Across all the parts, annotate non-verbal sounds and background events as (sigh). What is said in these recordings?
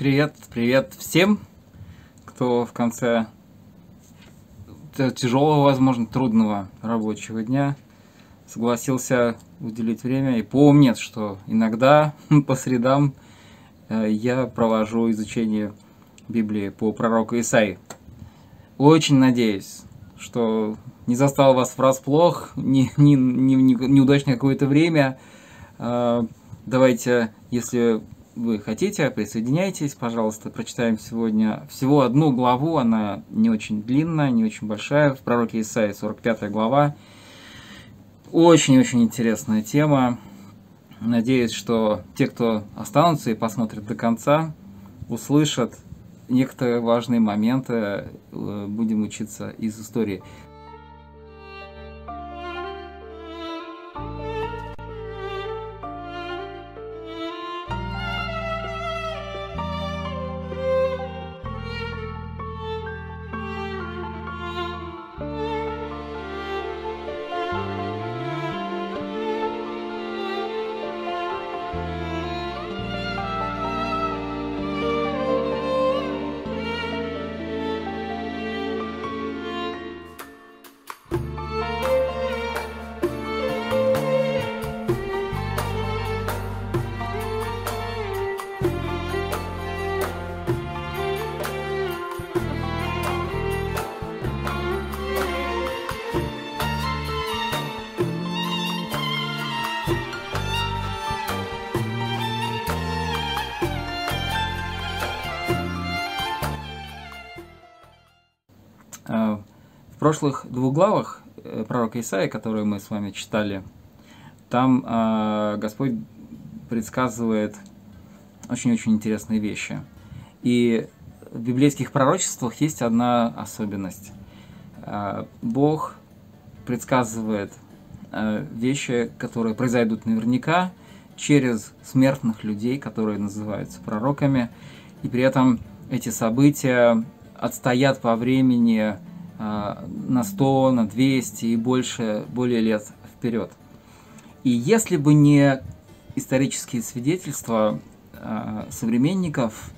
Привет, привет всем, кто в конце тяжелого, возможно, трудного рабочего дня согласился уделить время и помнит, что иногда (laughs) по средам э, я провожу изучение Библии по пророку Исаи. Очень надеюсь, что не застал вас врасплох, (laughs) не, не, не, не, неудачное какое-то время. Э, давайте, если вы хотите, присоединяйтесь, пожалуйста. Прочитаем сегодня всего одну главу, она не очень длинная, не очень большая, в пророке Исаии, 45 глава. Очень-очень интересная тема. Надеюсь, что те, кто останутся и посмотрят до конца, услышат некоторые важные моменты, э, будем учиться из истории. Прошлых двух главах э, пророка Исаия, которые мы с вами читали, там э, Господь предсказывает очень-очень интересные вещи. И в библейских пророчествах есть одна особенность. Э, Бог предсказывает э, вещи, которые произойдут наверняка через смертных людей, которые называются пророками, и при этом эти события отстоят по времени на 100, на 200 и больше, более лет вперед. И если бы не исторические свидетельства э, современников,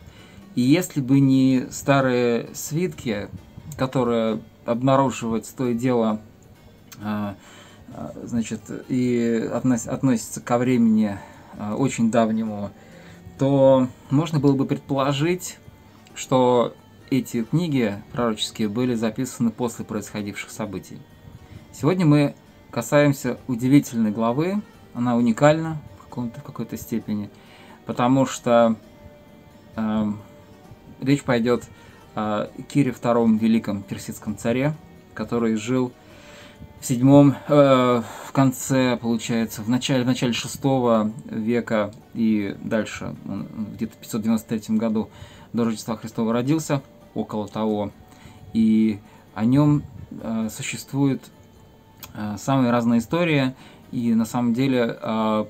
и если бы не старые свитки, которые обнаруживают то и дело, э, значит, и относ, относятся ко времени э, очень давнему, то можно было бы предположить, что эти книги пророческие были записаны после происходивших событий. Сегодня мы касаемся удивительной главы. Она уникальна в, в какой-то степени, потому что э, речь пойдет о Кире II Великом персидском царе, который жил в седьмом, э, в конце, получается, в начале, в начале шестого века и дальше, где-то в 593 году до Рождества Христова родился – около того. И о нем э, существуют э, самые разные истории, и на самом деле э,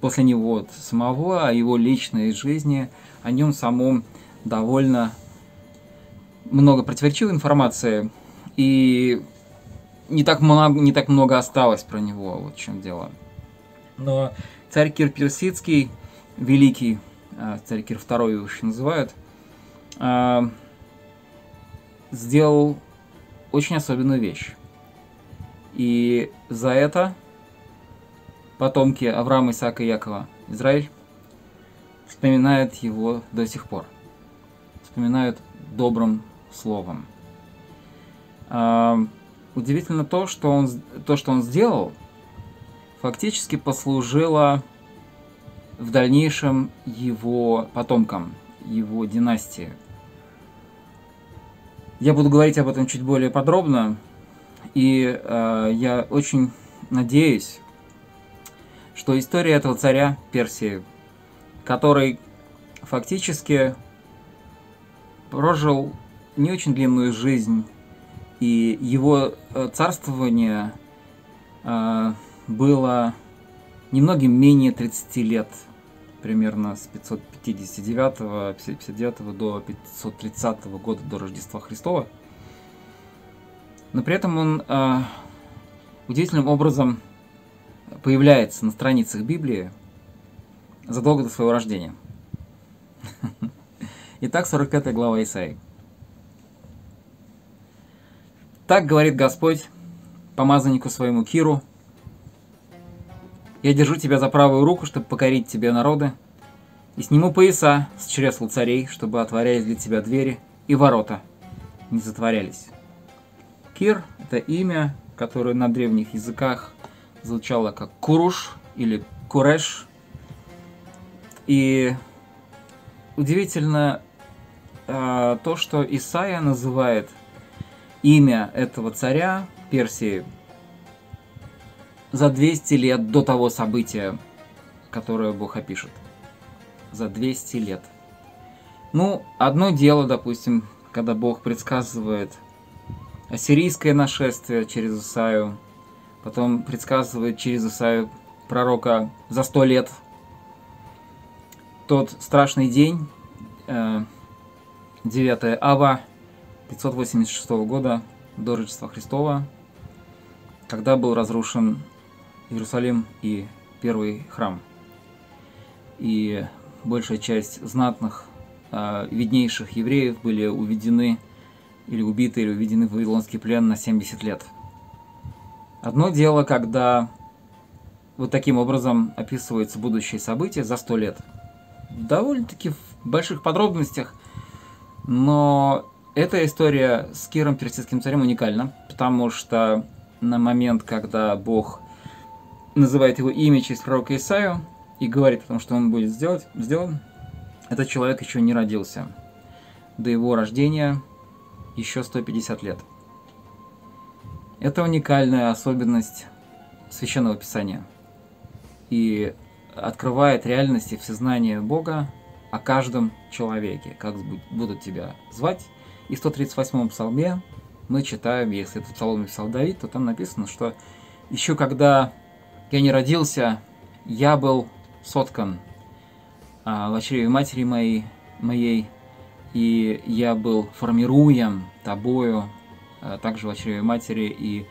после него самого, о его личной жизни, о нем самом довольно много противоречивой информации, и не так много, не так много осталось про него, вот в чем дело. Но царь Кир Персидский, великий, э, царь Кир II его еще называют, э, сделал очень особенную вещь. И за это потомки Авраама, Исаака и Якова, Израиль, вспоминают его до сих пор. Вспоминают добрым словом. Э, удивительно то, что он, то, что он сделал, фактически послужило в дальнейшем его потомкам, его династии. Я буду говорить об этом чуть более подробно, и э, я очень надеюсь, что история этого царя Персии, который фактически прожил не очень длинную жизнь, и его э, царствование э, было немногим менее 30 лет – примерно с 559 59 до 530 года до Рождества Христова. Но при этом он э, удивительным образом появляется на страницах Библии задолго до своего рождения. (laughs) Итак, 45 глава Исаии. Так говорит Господь помазаннику своему Киру. Я держу тебя за правую руку, чтобы покорить тебе народы, и сниму пояса с чресл царей, чтобы отворялись для тебя двери, и ворота не затворялись. Кир – это имя, которое на древних языках звучало как Куруш или Куреш. И удивительно э, то, что Исаия называет имя этого царя Персии за 200 лет до того события, которое Бог опишет. За 200 лет. Ну, одно дело, допустим, когда Бог предсказывает ассирийское нашествие через Исаию, потом предсказывает через Исаию пророка за сто лет тот страшный день, 9 э, ава 586 года до Рождества Христова, когда был разрушен Иерусалим и первый храм. И большая часть знатных, э, виднейших евреев были уведены или убиты, или уведены в Вавилонский плен на 70 лет. Одно дело, когда вот таким образом описывается будущее событие за 100 лет. Довольно-таки в больших подробностях, но эта история с Киром, персидским царем, уникальна, потому что на момент, когда Бог называет его имя через пророка Исаию и говорит о том, что он будет сделать, сделан, этот человек еще не родился. До его рождения еще 150 лет. Это уникальная особенность Священного Писания и открывает реальность и всезнание Бога о каждом человеке, как будут тебя звать. И в 138-м псалме мы читаем, если это псалом написал Давид, то там написано, что еще когда я не родился, я был соткан а, в чреве матери моей, моей и я был формируем тобою, а также в чреве матери, и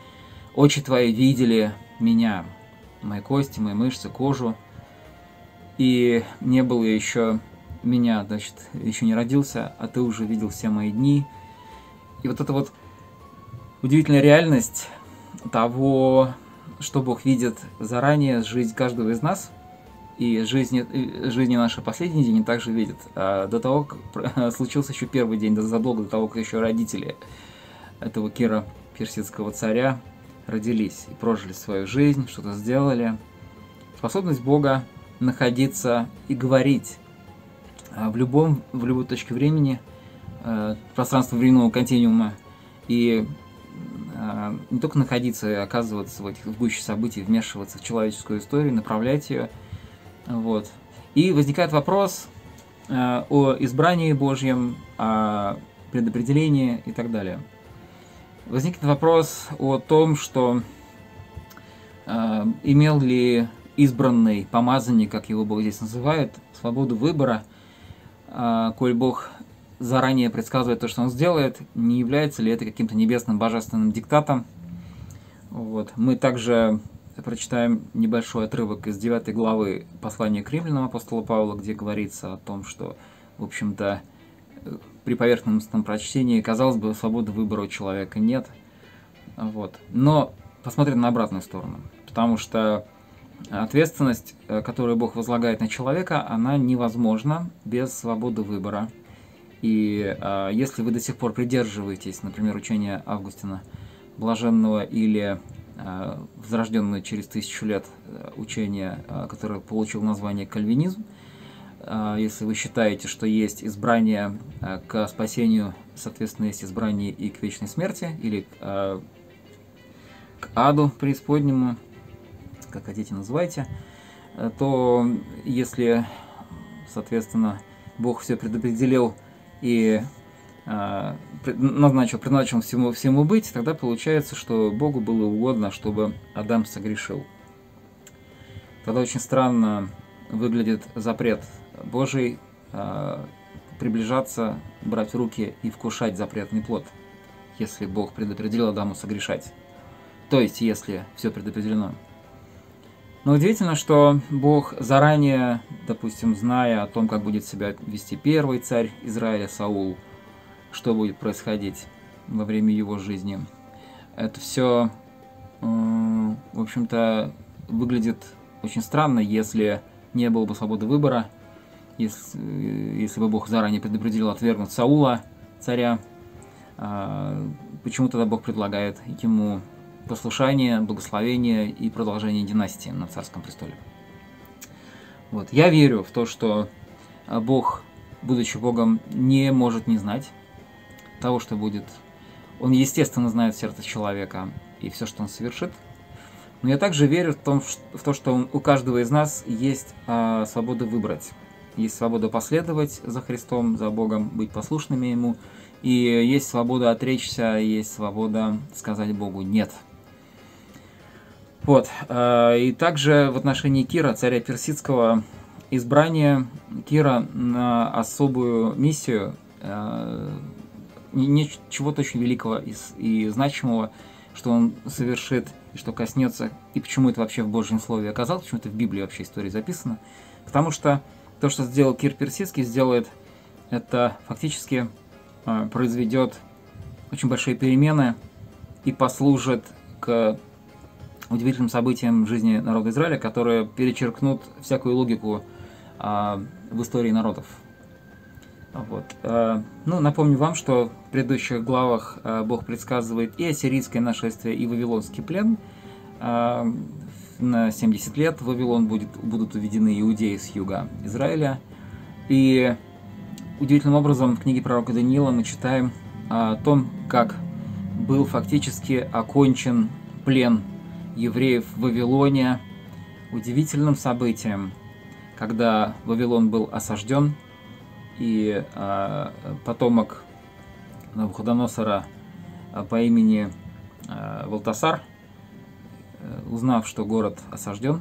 очи твои видели меня, мои кости, мои мышцы, кожу, и не было еще меня, значит, еще не родился, а ты уже видел все мои дни. И вот эта вот удивительная реальность того, что Бог видит заранее, жизнь каждого из нас – и жизни, жизни наши последний день также видят. А до того, как (laughs) случился еще первый день, задолго до того, как еще родители этого Кира, персидского царя, родились и прожили свою жизнь, что-то сделали. Способность Бога находиться и говорить а, в, любом, в любой точке времени, а, пространства временного континуума, и не только находиться и оказываться в этих в гуще событий, вмешиваться в человеческую историю, направлять ее – вот. И возникает вопрос э, о избрании Божьем, о предопределении и так далее. Возникнет вопрос о том, что э, имел ли избранный помазанник, как его Бог здесь называет, свободу выбора, э, коль Бог заранее предсказывает то, что он сделает, не является ли это каким-то небесным божественным диктатом. Вот. Мы также прочитаем небольшой отрывок из 9 главы послания к римлянам апостола Павла, где говорится о том, что, в общем-то, при поверхностном прочтении, казалось бы, свободы выбора у человека нет. Вот. Но посмотрим на обратную сторону, потому что ответственность, э, которую Бог возлагает на человека, она невозможна без свободы выбора. И э, если вы до сих пор придерживаетесь, например, учения Августина Блаженного или Э, возрожденное через тысячу лет э, учение, э, которое получило название кальвинизм. Если вы считаете, что есть избрание к спасению, соответственно, есть избрание и к вечной смерти, или к аду преисподнему, как хотите называйте, то если, соответственно, Бог все предопределил и а, назначил, предназначил всему, всему быть, тогда получается, что Богу было угодно, чтобы Адам согрешил. Тогда очень странно выглядит запрет Божий э, приближаться, брать в руки и вкушать запретный плод, если Бог предопределил Адаму согрешать. То есть, если все предопределено. Но удивительно, что Бог заранее, допустим, зная о том, как будет себя вести первый царь Израиля Саул, что будет происходить во время его жизни, это все, в общем-то, выглядит очень странно, если не было бы свободы выбора, если, если бы Бог заранее предопределил отвергнуть Саула, царя, а, почему тогда Бог предлагает ему послушание, благословение и продолжение династии на царском престоле? Вот. Я верю в то, что Бог, будучи Богом, не может не знать того, что будет. Он, естественно, знает сердце человека и все, что он совершит. Но я также верю в, том, в то, что у каждого из нас есть а, свобода выбрать. Есть свобода последовать за Христом, за Богом, быть послушными Ему. И есть свобода отречься, есть свобода сказать Богу «нет». Вот. А, и также в отношении Кира, царя персидского, избрание Кира на особую миссию, а, чего-то очень великого и, и значимого, что он совершит и что коснется, и почему это вообще в Божьем Слове оказалось, почему это в Библии вообще история записана. Потому что то, что сделал Кир Персидский, сделает это фактически э, произведет очень большие перемены и послужит к удивительным событиям в жизни народа Израиля, которые перечеркнут всякую логику э, в истории народов. Вот. Э, ну, напомню вам, что в предыдущих главах э, Бог предсказывает и ассирийское нашествие, и вавилонский плен. Э, на 70 лет в Вавилон будет, будут уведены иудеи с юга Израиля. И удивительным образом в книге пророка Даниила мы читаем о том, как был фактически окончен плен евреев в Вавилоне удивительным событием, когда Вавилон был осажден – и а, потомок Навуходоносора а, по имени а, Валтасар, э, узнав, что город осажден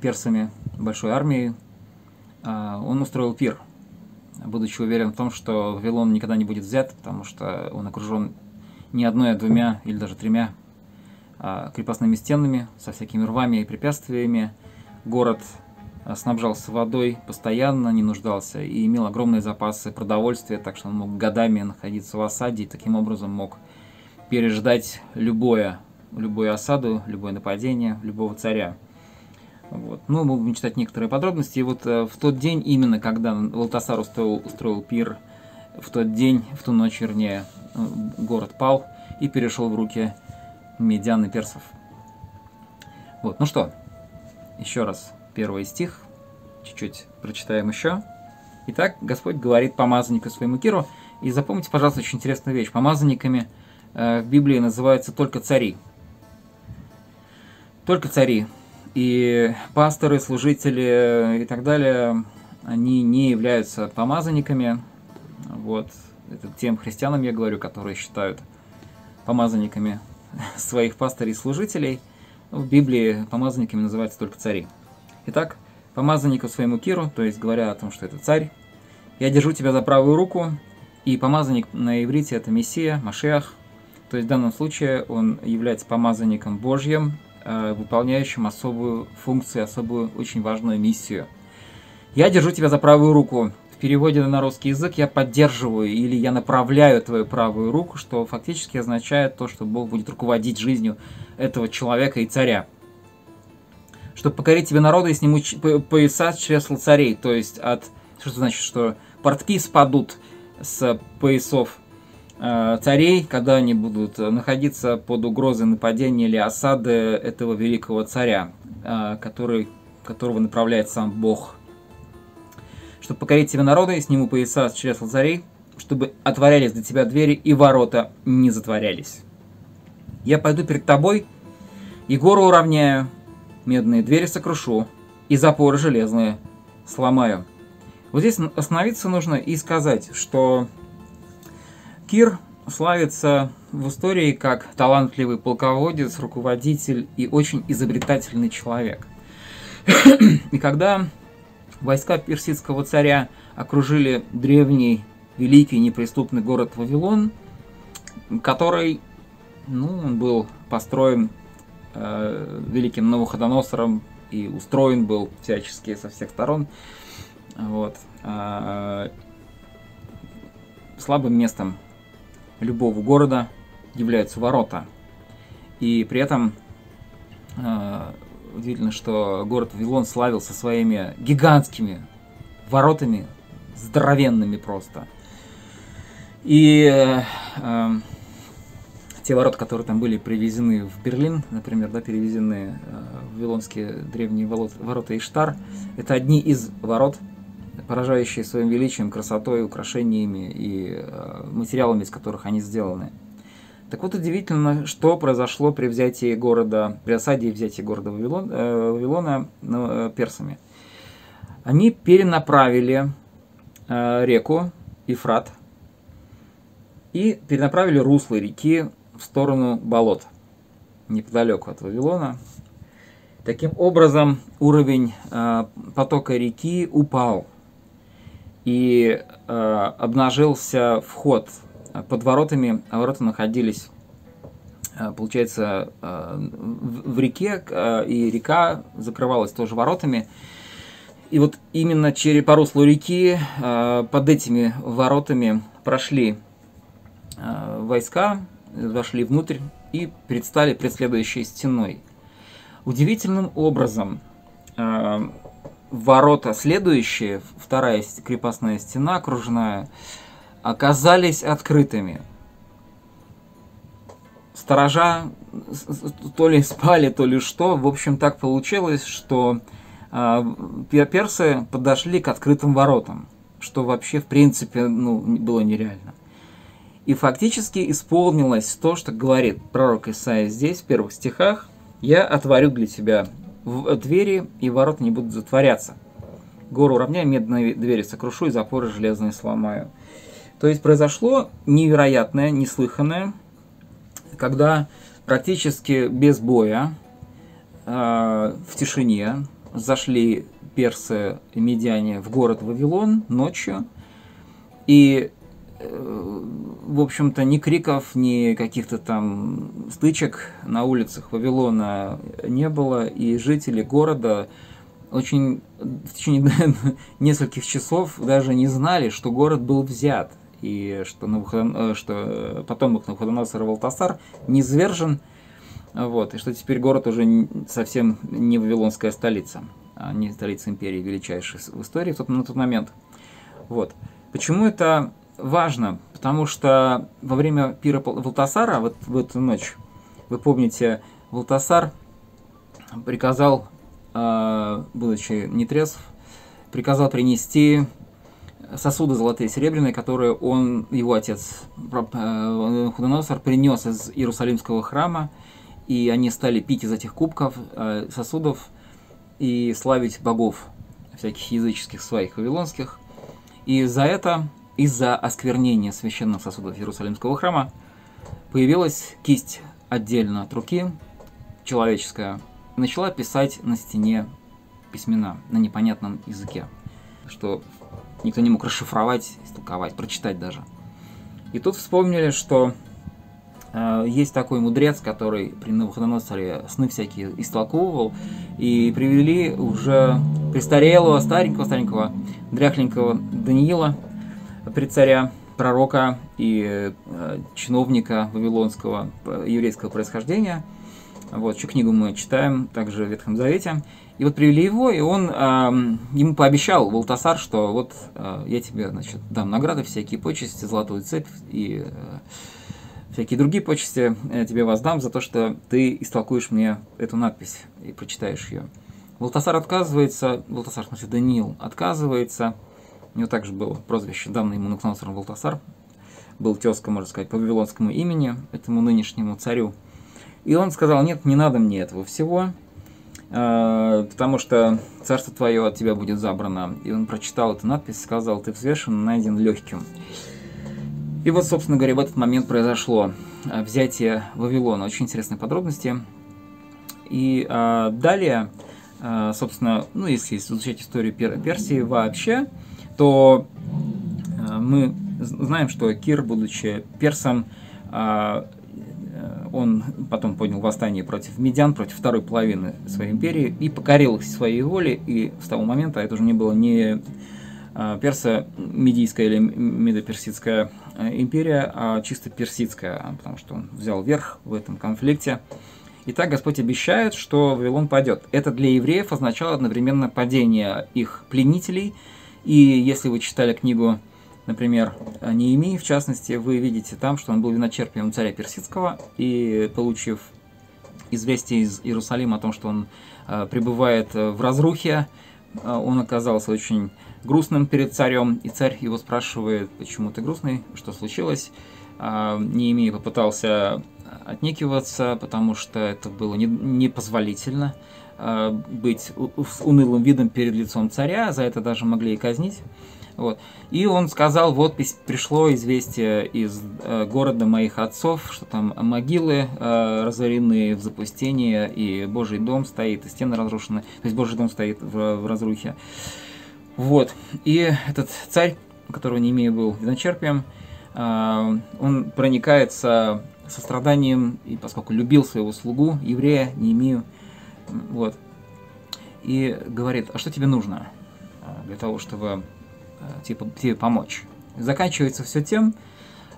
персами, большой армией, он устроил пир, будучи уверен в том, что Вавилон никогда не будет взят, потому что он окружен не одной, а двумя или даже тремя крепостными стенами со всякими рвами и препятствиями. Город Э, снабжался водой постоянно, не нуждался и имел огромные запасы продовольствия, так что он мог годами находиться в осаде и таким образом мог переждать любое, любую осаду, любое нападение любого царя. Вот. Ну, мы будем читать некоторые подробности. И вот э, в тот день, именно когда Валтасар устроил, устроил пир, в тот день, в ту ночь, вернее, э, город пал и перешел в руки медиан и персов. Вот, ну что, еще раз первый стих, чуть-чуть прочитаем еще. Итак, Господь говорит помазаннику своему Киру, и запомните, пожалуйста, очень интересную вещь. Помазанниками э, в Библии называются только цари. Только цари. И пасторы, служители и так далее, они не являются помазанниками. Вот. Это тем христианам я говорю, которые считают помазанниками своих пастырей и служителей. В Библии помазанниками называются только цари. Итак, помазаннику своему Киру, то есть говоря о том, что это царь, я держу тебя за правую руку, и помазанник на иврите это Мессия, Машех, то есть в данном случае он является помазанником Божьим, э, выполняющим особую функцию, особую очень важную миссию. Я держу тебя за правую руку. В переводе на русский язык я поддерживаю или я направляю твою правую руку, что фактически означает то, что Бог будет руководить жизнью этого человека и царя чтобы покорить тебе народы и снимут пояса с чресл царей. То есть от... Что значит? Что портки спадут с поясов э, царей, когда они будут находиться под угрозой нападения или осады этого великого царя, э, который, которого направляет сам Бог. Чтобы покорить тебе народы и сниму пояса с чресл царей, чтобы отворялись для тебя двери и ворота не затворялись. Я пойду перед тобой и гору уравняю, медные двери сокрушу, и запоры железные сломаю. Вот здесь остановиться нужно и сказать, что Кир славится в истории как талантливый полководец, руководитель и очень изобретательный человек. (coughs) И когда войска персидского царя окружили древний, великий, неприступный город Вавилон, который, ну, он был построен э, великим Новоходоносором и устроен был всячески со всех сторон. Вот. Э, слабым местом любого города являются ворота. И при этом э, удивительно, что город Вавилон славился своими гигантскими воротами, здоровенными просто. И э, э, те ворота, которые там были привезены в Берлин, например, да, перевезены э, в вавилонские древние ворота Иштар, это одни из ворот, поражающие своим величием, красотой, украшениями и э, материалами, из которых они сделаны. Так вот, удивительно, что произошло при взятии города, при осаде и взятии города Вавилон, э, Вавилона э, персами. Они перенаправили э, реку Ифрат и перенаправили русло реки в сторону болот, неподалеку от Вавилона. Таким образом, уровень э, потока реки упал, и э, обнажился вход под воротами, а ворота находились, э, получается, э, в реке, э, и река закрывалась тоже воротами. И вот именно через, по руслу реки под этими воротами прошли войска, вошли внутрь и предстали пред следующей стеной. Удивительным образом ворота следующие, вторая крепостная стена окружная, оказались открытыми. Сторожа то ли спали, то ли что. В общем, так получилось, что э, персы подошли к открытым воротам, что вообще, в принципе, ну, было нереально. И фактически исполнилось то, что говорит пророк Исаия здесь, в первых стихах. «Я отворю для тебя двери, и ворота не будут затворяться. Гору уравняю, медные двери сокрушу, и запоры железные сломаю». То есть произошло невероятное, неслыханное, когда практически без боя, э, в тишине, зашли персы и медиане в город Вавилон ночью, и, э, в общем-то, ни криков, ни каких-то там стычек на улицах Вавилона не было, и жители города очень в течение (laughs) нескольких часов даже не знали, что город был взят и что, Навуходон... Э, что потомок Навуходоносора Валтасар не звержен, вот, и что теперь город уже совсем не Вавилонская столица, а не столица империи величайшей в истории в тот, на тот момент. Вот. Почему это важно? Потому что во время пира Валтасара, вот в эту ночь, вы помните, Валтасар приказал, э, будучи нетрезв, приказал принести сосуды золотые серебряные, которые он, его отец э, Худоносор принес из Иерусалимского храма, и они стали пить из этих кубков, э, сосудов и славить богов всяких языческих своих вавилонских. И за это, из-за осквернения священных сосудов Иерусалимского храма, появилась кисть отдельно от руки, человеческая, начала писать на стене письмена на непонятном языке, что никто не мог расшифровать, истолковать, прочитать даже. И тут вспомнили, что э, есть такой мудрец, который при Навуходоносоре сны всякие истолковывал, и привели уже престарелого, старенького, старенького, дряхленького Даниила, при царя, пророка и э, чиновника вавилонского еврейского происхождения. Вот, чью книгу мы читаем также в Ветхом Завете. И вот привели его, и он, э, ему пообещал, Валтасар, что вот э, я тебе, значит, дам награды, всякие почести, золотую цепь и э, всякие другие почести я тебе воздам за то, что ты истолкуешь мне эту надпись и прочитаешь ее. Валтасар отказывается, Валтасар, в смысле Даниил, отказывается, у него также было прозвище, данное ему Накносором Валтасар, был тезка, можно сказать, по вавилонскому имени, этому нынешнему царю. И он сказал, нет, не надо мне этого всего, Э, потому что царство твое от тебя будет забрано. И он прочитал эту надпись, сказал, ты взвешен, найден легким. И вот, собственно говоря, в этот момент произошло э, взятие Вавилона. Очень интересные подробности. И а, далее, собственно, ну, если изучать историю Пер Персии вообще, то мы знаем, что Кир, будучи персом, он потом поднял восстание против медян, против второй половины своей империи и покорил их своей волей. И с того момента это уже не было не а, персо-медийская или медоперсидская империя, а чисто персидская, потому что он взял верх в этом конфликте. И так Господь обещает, что Вавилон падет. Это для евреев означало одновременно падение их пленителей. И если вы читали книгу Например, Неемии, в частности, вы видите там, что он был виночерпием царя Персидского, и получив известие из Иерусалима о том, что он э, пребывает э, в разрухе, э, он оказался очень грустным перед царем, и царь его спрашивает, почему ты грустный, что случилось. Э, Неемия попытался отнекиваться, потому что это было не, непозволительно э, быть с унылым видом перед лицом царя, за это даже могли и казнить. Вот. И он сказал, вот пришло известие из э, города моих отцов, что там могилы э, разорены в запустении, и Божий дом стоит, и стены разрушены, то есть Божий дом стоит в, в разрухе. Вот. И этот царь, которого не имею был виночерпием, э, он проникается состраданием, и поскольку любил своего слугу, еврея, не имею, вот, и говорит, а что тебе нужно э, для того, чтобы типа, тебе помочь. Заканчивается все тем,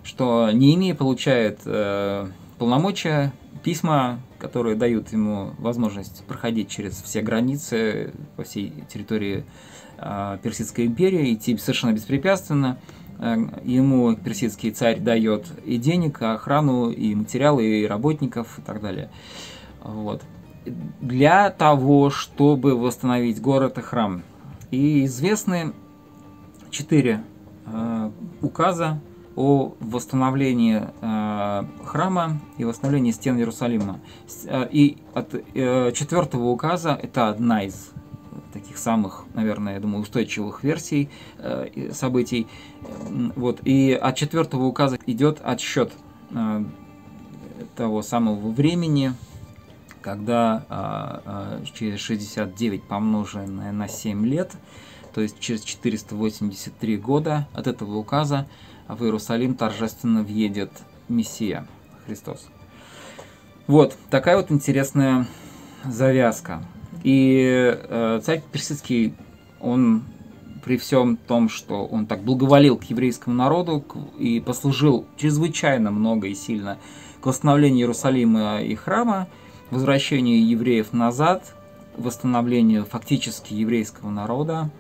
что Неемия получает э, полномочия, письма, которые дают ему возможность проходить через все границы по всей территории э, Персидской империи, идти совершенно беспрепятственно. Э, ему персидский царь дает и денег, и охрану, и материалы, и работников, и так далее. Вот. Для того, чтобы восстановить город и храм. И известны четыре э, указа о восстановлении э, храма и восстановлении стен Иерусалима. Э, и от четвертого указа, это одна из таких самых, наверное, я думаю, устойчивых версий событий. Вот. И от четвертого указа идет отсчет того самого времени, когда э, э, через 69 помноженное на 7 лет то есть через 483 года от этого указа в Иерусалим торжественно въедет Мессия Христос. Вот, такая вот интересная завязка. И э, царь персидский, он при всем том, что он так благоволил к еврейскому народу и послужил чрезвычайно много и сильно к восстановлению Иерусалима и храма, возвращению евреев назад, восстановлению фактически еврейского народа,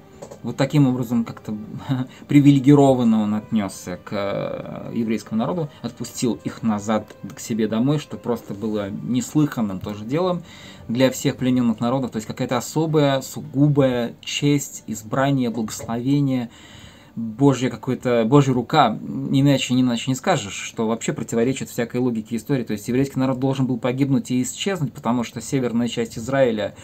вот таким образом как-то (laughs) привилегированно он отнесся к э, еврейскому народу, отпустил их назад к себе домой, что просто было неслыханным тоже делом для всех плененных народов, то есть какая-то особая, сугубая честь, избрание, благословение, Божья какой-то, Божья рука, иначе, иначе не скажешь, что вообще противоречит всякой логике истории. То есть еврейский народ должен был погибнуть и исчезнуть, потому что северная часть Израиля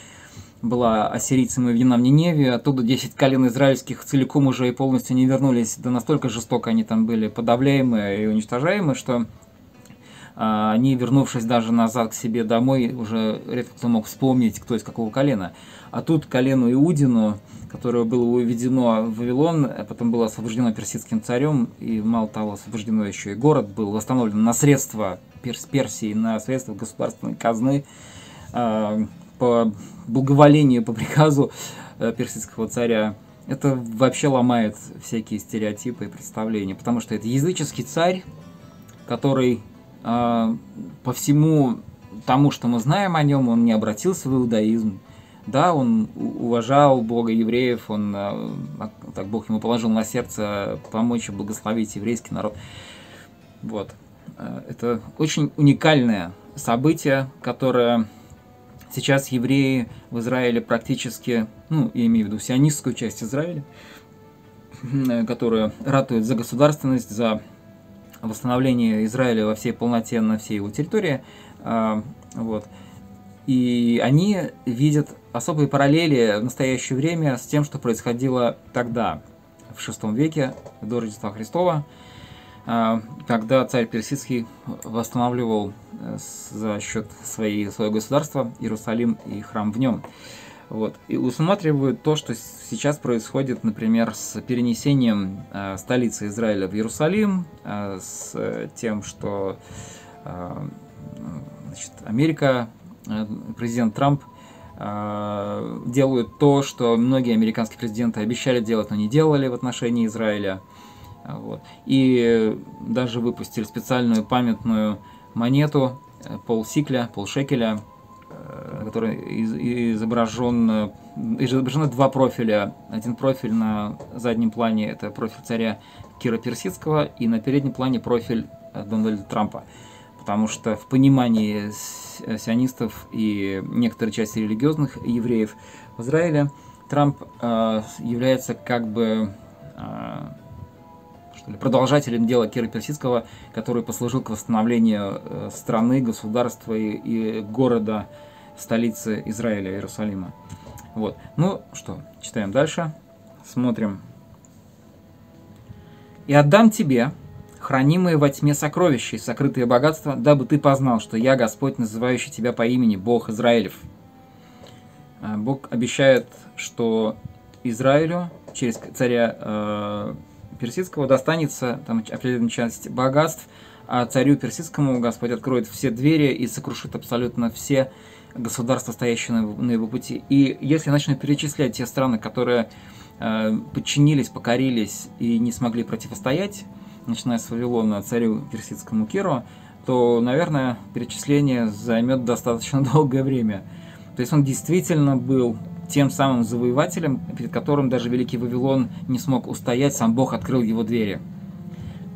была ассирийцам и в Ниневию, оттуда 10 колен израильских целиком уже и полностью не вернулись, да настолько жестоко они там были подавляемы и уничтожаемы, что а, они, вернувшись даже назад к себе домой, уже редко кто мог вспомнить, кто из какого колена. А тут колену Иудину, которое было уведено в Вавилон, а потом было освобождено персидским царем, и мало того, освобождено еще и город был восстановлен на средства Перс Персии, на средства государственной казны, а, по благоволению, по приказу э, персидского царя, это вообще ломает всякие стереотипы и представления, потому что это языческий царь, который э, по всему тому, что мы знаем о нем, он не обратился в иудаизм. Да, он уважал Бога евреев, он, э, так Бог ему положил на сердце помочь и благословить еврейский народ. Вот. Э, это очень уникальное событие, которое Сейчас евреи в Израиле практически, ну, я имею в виду сионистскую часть Израиля, которая ратует за государственность, за восстановление Израиля во всей полноте на всей его территории. А, вот. И они видят особые параллели в настоящее время с тем, что происходило тогда, в VI веке до Рождества Христова, когда царь Персидский восстанавливал э, за счет своей, своего государства Иерусалим и храм в нем. Вот. И усматривают то, что сейчас происходит, например, с перенесением э, столицы Израиля в Иерусалим, э, с тем, что э, значит, Америка, э, президент Трамп э, делают то, что многие американские президенты обещали делать, но не делали в отношении Израиля. Вот. И даже выпустили специальную памятную монету полсикля, полшекеля, который изображен, изображены два профиля. Один профиль на заднем плане – это профиль царя Кира Персидского, и на переднем плане профиль Дональда Трампа потому что в понимании сионистов и некоторой части религиозных евреев в Израиле Трамп э, является как бы э, что ли, продолжателем дела Кира Персидского, который послужил к восстановлению э, страны, государства и, и города, столицы Израиля, Иерусалима. Вот. Ну что, читаем дальше, смотрим. «И отдам тебе, хранимые во тьме сокровища и сокрытые богатства, дабы ты познал, что я Господь, называющий тебя по имени, Бог Израилев. А, Бог обещает, что Израилю через царя э, персидского достанется там определенная часть богатств, а царю персидскому Господь откроет все двери и сокрушит абсолютно все государства, стоящие на, на его пути. И если начнут перечислять те страны, которые э, подчинились, покорились и не смогли противостоять начиная с Вавилона, царю персидскому Киру, то, наверное, перечисление займет достаточно (laughs) долгое время. То есть он действительно был тем самым завоевателем, перед которым даже Великий Вавилон не смог устоять, сам Бог открыл его двери.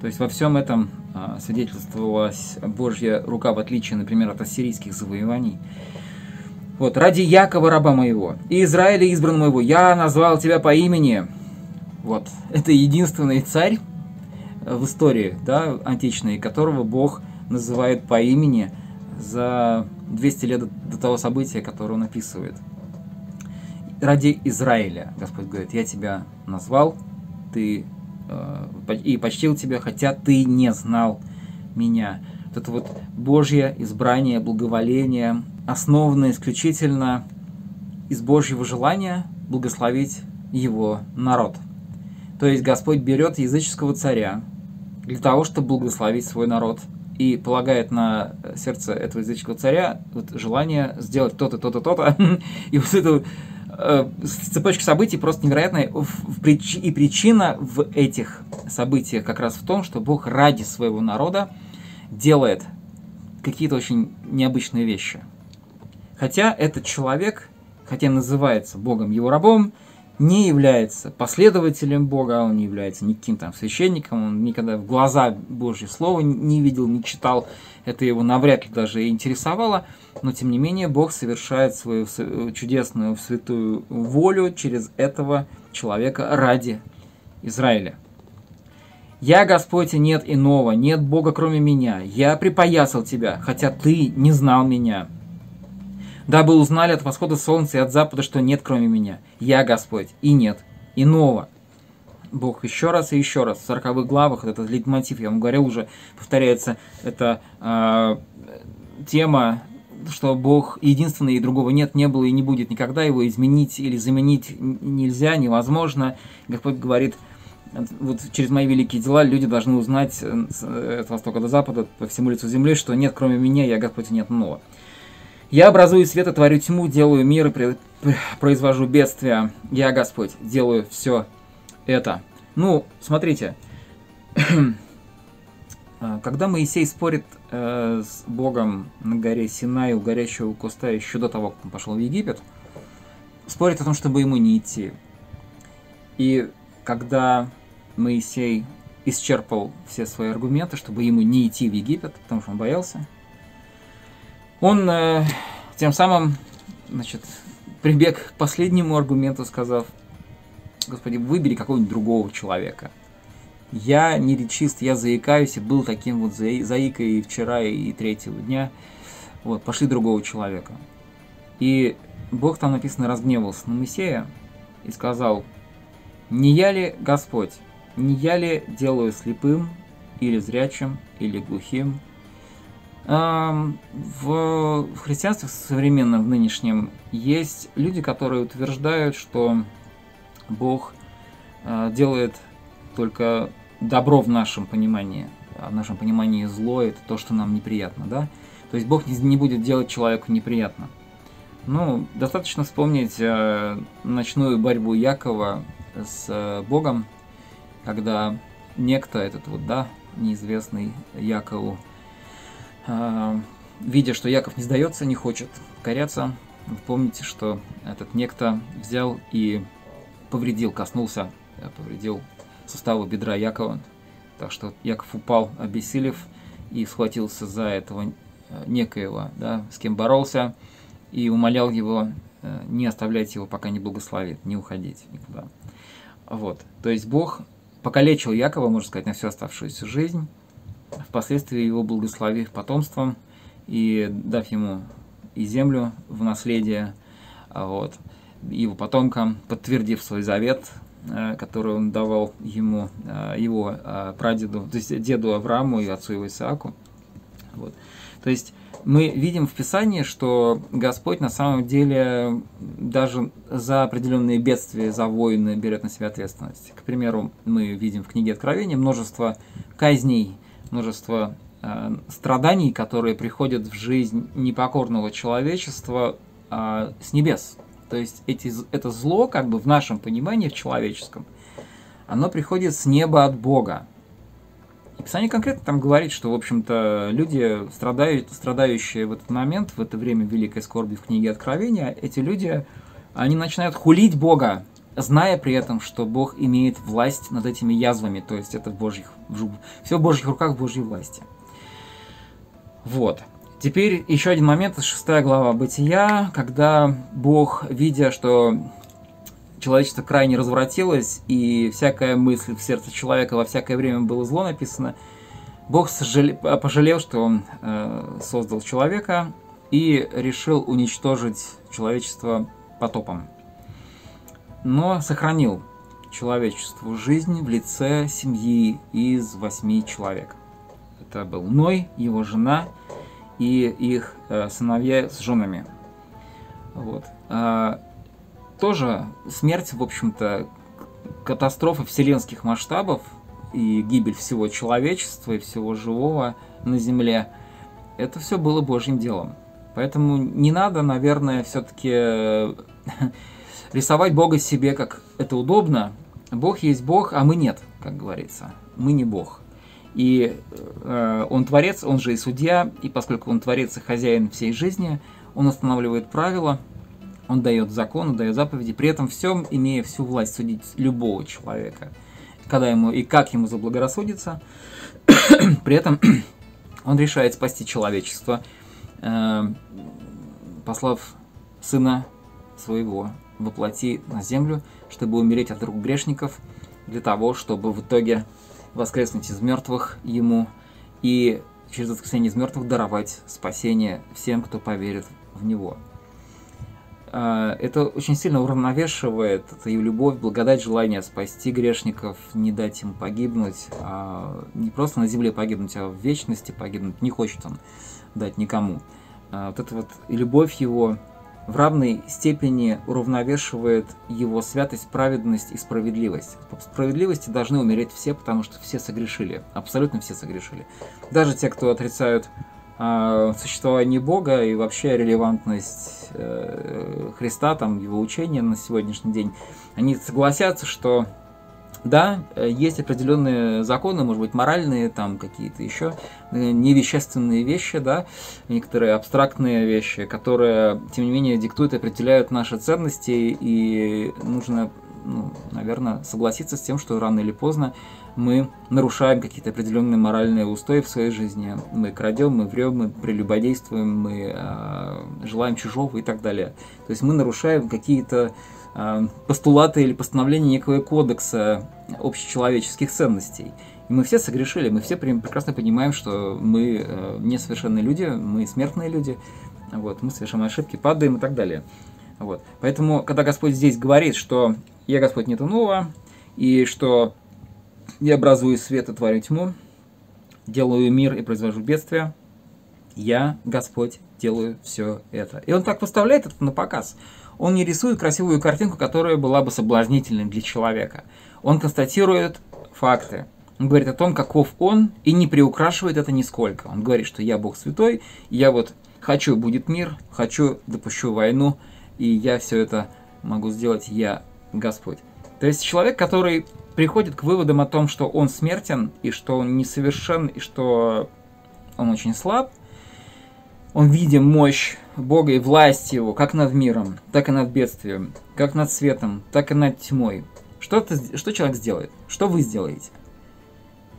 То есть во всем этом а, свидетельствовалась Божья рука, в отличие, например, от ассирийских завоеваний. Вот, ради Якова, раба моего, и Израиля, избранного моего, я назвал тебя по имени. Вот, это единственный царь, в истории да, античной, которого Бог называет по имени за 200 лет до того события, которое он описывает. Ради Израиля, Господь говорит, я тебя назвал, ты э, и почтил тебя, хотя ты не знал меня. Вот это вот Божье избрание, благоволение, основано исключительно из Божьего желания благословить его народ. То есть Господь берет языческого царя, для того, чтобы благословить свой народ. И полагает на сердце этого языческого царя вот, желание сделать то-то, то-то, то-то. (laughs) И вот эту цепочка событий просто невероятная. И причина в этих событиях как раз в том, что Бог ради своего народа делает какие-то очень необычные вещи. Хотя этот человек, хотя называется Богом его рабом, не является последователем Бога, он не является никаким там священником, он никогда в глаза Божье Слово не видел, не читал, это его навряд ли даже интересовало, но тем не менее Бог совершает свою чудесную святую волю через этого человека ради Израиля. «Я, Господь, и нет иного, нет Бога, кроме меня. Я припоясал тебя, хотя ты не знал меня дабы узнали от восхода солнца и от запада, что нет кроме меня. Я Господь, и нет иного. Бог еще раз и еще раз в 40 главах, вот этот лейтмотив, я вам говорил уже, повторяется, это э, тема, что Бог единственный и другого нет, не было и не будет никогда, его изменить или заменить нельзя, невозможно. Господь говорит, вот через мои великие дела люди должны узнать э, от востока до запада, по всему лицу земли, что нет кроме меня, я Господь нет нового. Я образую свет и творю тьму, делаю мир и произвожу бедствия. Я Господь, делаю все это. Ну, смотрите, (clears throat) когда Моисей спорит э, с Богом на горе Синай у горящего куста еще до того, как он пошел в Египет, спорит о том, чтобы ему не идти. И когда Моисей исчерпал все свои аргументы, чтобы ему не идти в Египет, потому что он боялся, он э, тем самым, значит, прибег к последнему аргументу, сказав, Господи, выбери какого-нибудь другого человека. Я не речист, я заикаюсь, и был таким вот заикой и вчера, и третьего дня. Вот, пошли другого человека. И Бог там написано разгневался на Моисея и сказал, не я ли Господь, не я ли делаю слепым, или зрячим, или глухим, в христианстве современном, в нынешнем, есть люди, которые утверждают, что Бог а, делает только добро в нашем понимании. А в нашем понимании зло – это то, что нам неприятно, да? То есть Бог не будет делать человеку неприятно. Ну, достаточно вспомнить э, ночную борьбу Якова с э, Богом, когда некто этот вот, да, неизвестный Якову, э, видя, что Яков не сдается, не хочет коряться, вы помните, что этот некто взял и повредил, коснулся, э, повредил суставы бедра Якова. Так что Яков упал, обессилев, и схватился за этого э, некоего, да, с кем боролся, и умолял его э, не оставлять его, пока не благословит, не уходить никуда. Вот. То есть Бог покалечил Якова, можно сказать, на всю оставшуюся жизнь, впоследствии его благословив потомством и дав ему и землю в наследие, а вот, его потомкам, подтвердив свой завет, э, который он давал ему, э, его э, прадеду, то есть деду Аврааму и отцу его Исааку. Вот. То есть мы видим в Писании, что Господь на самом деле даже за определенные бедствия, за войны берет на себя ответственность. К примеру, мы видим в книге Откровения множество казней, множество э, страданий, которые приходят в жизнь непокорного человечества э, с небес. То есть эти, это зло, как бы в нашем понимании, в человеческом, оно приходит с неба от Бога. И Писание конкретно там говорит, что, в общем-то, люди, страдают, страдающие в этот момент, в это время великой скорби в книге Откровения, эти люди, они начинают хулить Бога, зная при этом, что Бог имеет власть над этими язвами, то есть это в Божьих, все в Божьих руках, в Божьей власти. Вот. Теперь еще один момент, шестая глава Бытия, когда Бог, видя, что человечество крайне развратилось, и всякая мысль в сердце человека во всякое время было зло написано, Бог сожале... пожалел, что он э, создал человека и решил уничтожить человечество потопом. Но сохранил человечеству жизнь в лице семьи из восьми человек. Это был Ной, его жена и их э, сыновья с женами. Вот. А, тоже смерть, в общем-то, катастрофа вселенских масштабов и гибель всего человечества и всего живого на Земле, это все было Божьим делом. Поэтому не надо, наверное, все-таки (laughs) рисовать Бога себе, как это удобно. Бог есть Бог, а мы нет, как говорится. Мы не Бог. И э, он творец, он же и судья, и поскольку он творец и хозяин всей жизни, он устанавливает правила, он дает закон, он дает заповеди, при этом всем имея всю власть судить любого человека, когда ему и как ему заблагорассудится. (coughs) при этом (coughs) он решает спасти человечество, э, послав сына своего воплоти на землю, чтобы умереть от рук грешников, для того, чтобы в итоге воскреснуть из мертвых ему и через воскресение из мертвых даровать спасение всем, кто поверит в него. А, это очень сильно уравновешивает это любовь, благодать, желание спасти грешников, не дать им погибнуть, а не просто на земле погибнуть, а в вечности погибнуть не хочет он дать никому. А вот это вот любовь его в равной степени уравновешивает его святость, праведность и справедливость. По справедливости должны умереть все, потому что все согрешили, абсолютно все согрешили. Даже те, кто отрицают э, существование Бога и вообще релевантность э, Христа, там, его учения на сегодняшний день, они согласятся, что да, э, есть определенные законы, может быть, моральные, там какие-то еще э, невещественные вещи, да, некоторые абстрактные вещи, которые, тем не менее, диктуют и определяют наши ценности, и нужно, ну, наверное, согласиться с тем, что рано или поздно мы нарушаем какие-то определенные моральные устои в своей жизни. Мы крадем, мы врем, мы прелюбодействуем, мы э, желаем чужого и так далее. То есть мы нарушаем какие-то постулаты или постановления некого кодекса общечеловеческих ценностей. И мы все согрешили, мы все прекрасно понимаем, что мы э, несовершенные люди, мы смертные люди, вот, мы совершаем ошибки, падаем и так далее. Вот. Поэтому, когда Господь здесь говорит, что «Я Господь нет иного», и что «Я образую свет и творю тьму», «Делаю мир и произвожу бедствие», «Я, Господь, делаю все это». И Он так выставляет это на показ – он не рисует красивую картинку, которая была бы соблазнительной для человека. Он констатирует факты. Он говорит о том, каков он, и не приукрашивает это нисколько. Он говорит, что я Бог святой, я вот хочу будет мир, хочу допущу войну, и я все это могу сделать, я Господь. То есть человек, который приходит к выводам о том, что он смертен, и что он несовершен, и что он очень слаб, он видит мощь Бога и власть Его, как над миром, так и над бедствием, как над светом, так и над тьмой. Что, ты, что человек сделает? Что вы сделаете?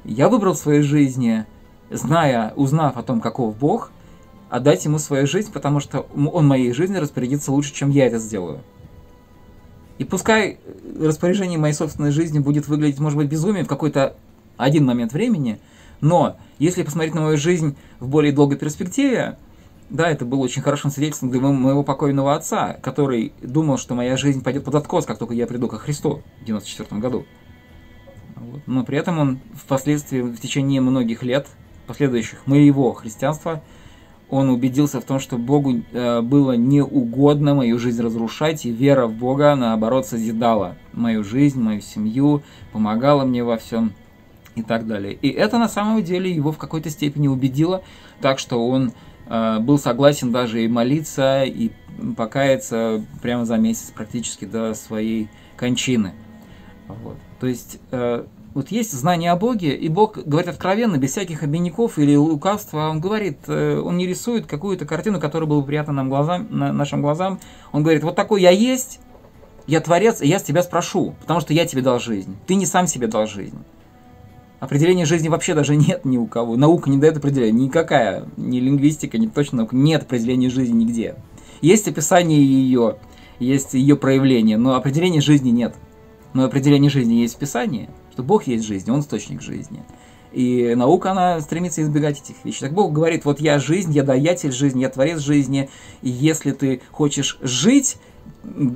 Я выбрал в своей жизни, зная, узнав о том, каков Бог, отдать ему свою жизнь, потому что он моей жизнью распорядится лучше, чем я это сделаю. И пускай распоряжение моей собственной жизни будет выглядеть, может быть, безумием в какой-то один момент времени, но если посмотреть на мою жизнь в более долгой перспективе, да, это было очень хорошим свидетельством для моего покойного отца, который думал, что моя жизнь пойдет под откос, как только я приду ко Христу в 94 году. Вот. Но при этом он впоследствии, в течение многих лет, последующих моего христианства, он убедился в том, что Богу э, было неугодно мою жизнь разрушать, и вера в Бога, наоборот, созидала мою жизнь, мою семью, помогала мне во всем и так далее. И это на самом деле его в какой-то степени убедило, так что он был согласен даже и молиться, и покаяться прямо за месяц практически до своей кончины. Вот. То есть э, вот есть знание о Боге, и Бог говорит откровенно, без всяких обиняков или лукавства. Он говорит, э, он не рисует какую-то картину, которая была бы приятна нам глазам, нашим глазам. Он говорит, вот такой я есть, я творец, и я с тебя спрошу, потому что я тебе дал жизнь. Ты не сам себе дал жизнь. Определения жизни вообще даже нет ни у кого. Наука не дает определения. Никакая. Ни лингвистика, ни точно наука. Нет определения жизни нигде. Есть описание ее, есть ее проявление, но определения жизни нет. Но определение жизни есть в Писании, что Бог есть жизнь, Он источник жизни. И наука, она стремится избегать этих вещей. Так Бог говорит, вот я жизнь, я даятель жизни, я творец жизни, и если ты хочешь жить,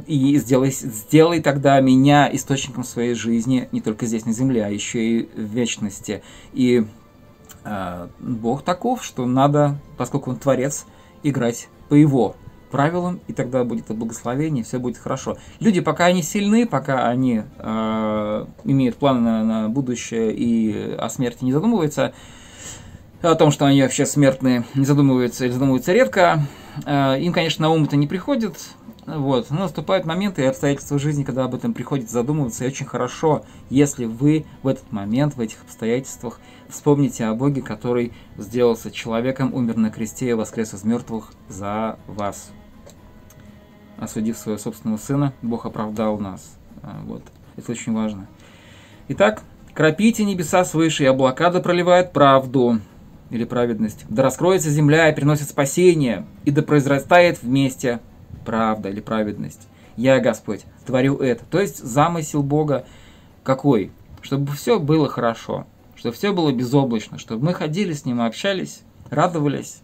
и сделай, сделай тогда меня источником своей жизни, не только здесь на земле, а еще и в вечности. И э, Бог таков, что надо, поскольку Он творец, играть по Его правилам, и тогда будет благословение, все будет хорошо. Люди, пока они сильны, пока они э, имеют планы на, на будущее и о смерти не задумываются, о том, что они вообще смертные, не задумываются или задумываются редко, э, им, конечно, на ум это не приходит, вот. Но наступают моменты и обстоятельства жизни, когда об этом приходится задумываться, и очень хорошо, если вы в этот момент, в этих обстоятельствах вспомните о Боге, который сделался человеком, умер на кресте и воскрес из мертвых за вас осудив своего собственного сына, Бог оправдал нас. А, вот. Это очень важно. Итак, кропите небеса свыше, и облака да проливают правду или праведность. Да раскроется земля и приносит спасение, и да произрастает вместе правда или праведность. Я, Господь, творю это. То есть замысел Бога какой? Чтобы все было хорошо, чтобы все было безоблачно, чтобы мы ходили с Ним, общались, радовались,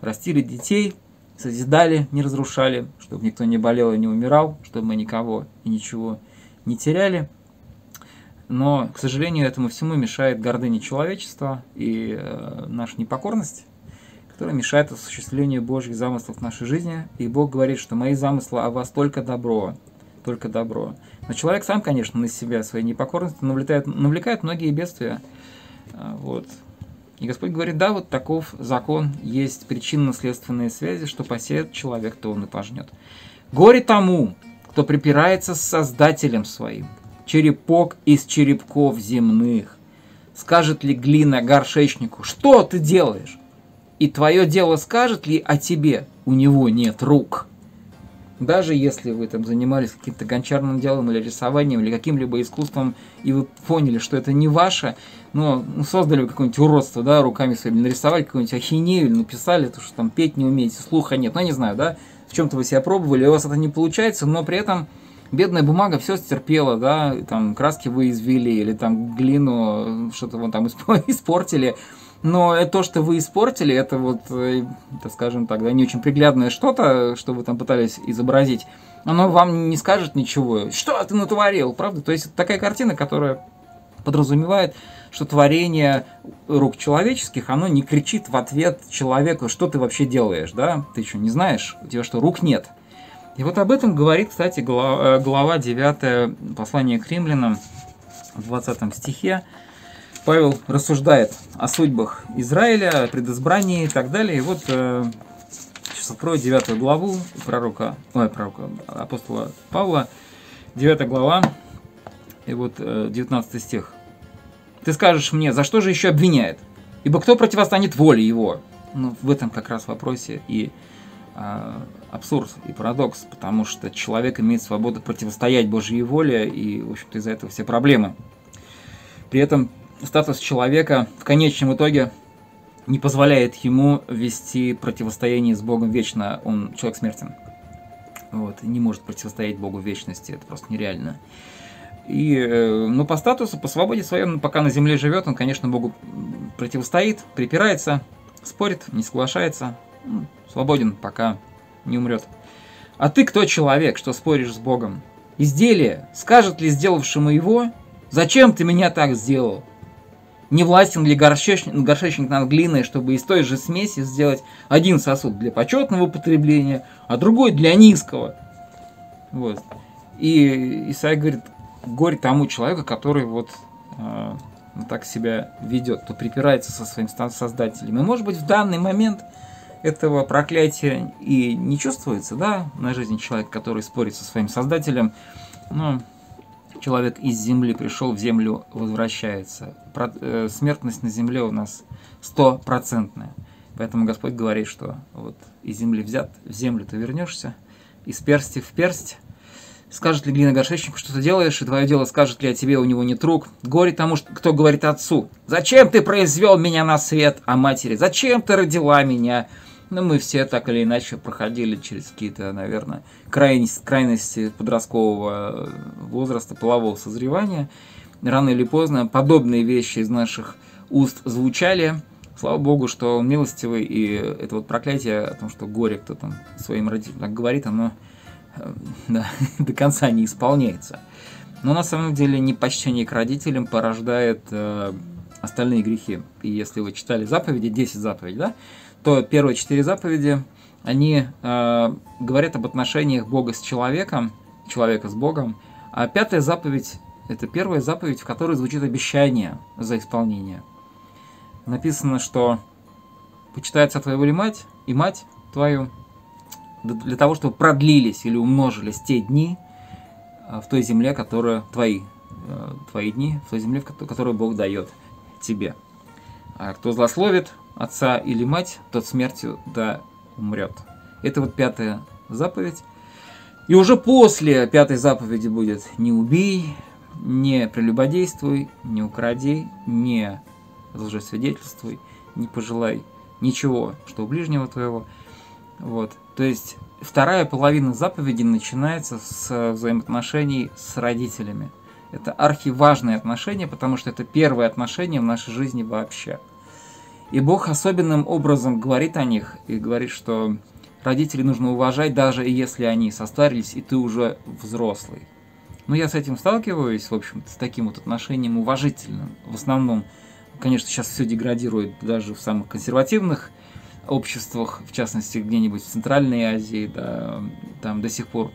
растили детей – созидали, не разрушали, чтобы никто не болел и не умирал, чтобы мы никого и ничего не теряли. Но, к сожалению, этому всему мешает гордыня человечества и э, наша непокорность, которая мешает осуществлению Божьих замыслов в нашей жизни. И Бог говорит, что мои замыслы о вас только добро, только добро. Но человек сам, конечно, на себя своей непокорностью навлекает, навлекает многие бедствия. А, вот. И Господь говорит, да, вот таков закон, есть причинно-следственные связи, что посеет человек, то он и пожнет. Горе тому, кто припирается с Создателем своим, черепок из черепков земных. Скажет ли глина горшечнику, что ты делаешь? И твое дело скажет ли о тебе, у него нет рук. Даже если вы там занимались каким-то гончарным делом или рисованием, или каким-либо искусством, и вы поняли, что это не ваше, но ну, создали какое-нибудь уродство, да, руками своими, нарисовали какую-нибудь ахинею, написали, то, что там петь не умеете, слуха нет, ну, не знаю, да, в чем-то вы себя пробовали, у вас это не получается, но при этом бедная бумага все стерпела, да, там краски вы извели, или там глину что-то вон там испортили, но то, что вы испортили, это вот, э, так скажем так, да, не очень приглядное что-то, что вы там пытались изобразить, оно вам не скажет ничего. Что ты натворил, правда? То есть это такая картина, которая подразумевает, что творение рук человеческих, оно не кричит в ответ человеку, что ты вообще делаешь, да? Ты что, не знаешь? У тебя что, рук нет? И вот об этом говорит, кстати, глава, глава 9 послания к римлянам в 20 стихе. Павел рассуждает о судьбах Израиля, о предизбрании и так далее. И вот э, сейчас открою 9 главу пророка, ой, пророка, апостола Павла, 9 глава, и вот э, 19 стих. Ты скажешь мне, за что же еще обвиняет? Ибо кто противостанет воле его? Ну, в этом как раз вопросе и э, абсурд и парадокс, потому что человек имеет свободу противостоять Божьей воле, и, в общем-то, из-за этого все проблемы. При этом статус человека в конечном итоге не позволяет ему вести противостояние с Богом вечно. Он человек смертен. Вот, не может противостоять Богу вечности, это просто нереально. И, ну, по статусу, по свободе своей, пока на земле живет, он, конечно, Богу противостоит, припирается, спорит, не соглашается, ну, свободен, пока не умрет. А ты кто человек, что споришь с Богом? Изделие, скажет ли сделавшему его, зачем ты меня так сделал? Не властен ли горшечник, горшечник над глиной, чтобы из той же смеси сделать один сосуд для почетного употребления, а другой для низкого? Вот. И Исаия говорит, горе тому человеку, который вот э, так себя ведет, то припирается со своим создателем. И может быть в данный момент этого проклятия и не чувствуется, да, на жизни человека, который спорит со своим создателем, но человек из земли пришел, в землю возвращается. Про, э, смертность на земле у нас стопроцентная. Поэтому Господь говорит, что вот из земли взят, в землю ты вернешься, из персти в персть, Скажет ли глина горшечнику, что ты делаешь, и твое дело скажет ли о тебе, у него нет рук. Горе тому, кто говорит отцу, «Зачем ты произвел меня на свет?» А матери, «Зачем ты родила меня?» Ну, мы все так или иначе проходили через какие-то, наверное, крайности, крайности подросткового возраста, полового созревания. Рано или поздно подобные вещи из наших уст звучали. Слава Богу, что он милостивый, и это вот проклятие о том, что горе кто там своим родителям так говорит, оно да, (laughs) до конца не исполняется. Но на самом деле непочтение к родителям порождает э, остальные грехи. И если вы читали заповеди, 10 заповедей, да, то первые 4 заповеди, они э, говорят об отношениях Бога с человеком, человека с Богом. А пятая заповедь – это первая заповедь, в которой звучит обещание за исполнение. Написано, что «почитается твоя воля мать и мать твою, для того, чтобы продлились или умножились те дни э, в той земле, которая твои, э, твои дни, в той земле, которую Бог дает тебе. А кто злословит отца или мать, тот смертью да умрет. Это вот пятая заповедь. И уже после пятой заповеди будет «не убей», «не прелюбодействуй», «не укради», «не лжесвидетельствуй», «не пожелай ничего, что у ближнего твоего». Вот. То есть вторая половина заповеди начинается с взаимоотношений с родителями. Это архиважные отношения, потому что это первые отношения в нашей жизни вообще. И Бог особенным образом говорит о них и говорит, что родителей нужно уважать, даже если они состарились, и ты уже взрослый. Но я с этим сталкиваюсь, в общем-то, с таким вот отношением уважительным. В основном, конечно, сейчас все деградирует даже в самых консервативных обществах, в частности, где-нибудь в Центральной Азии, да, там до сих пор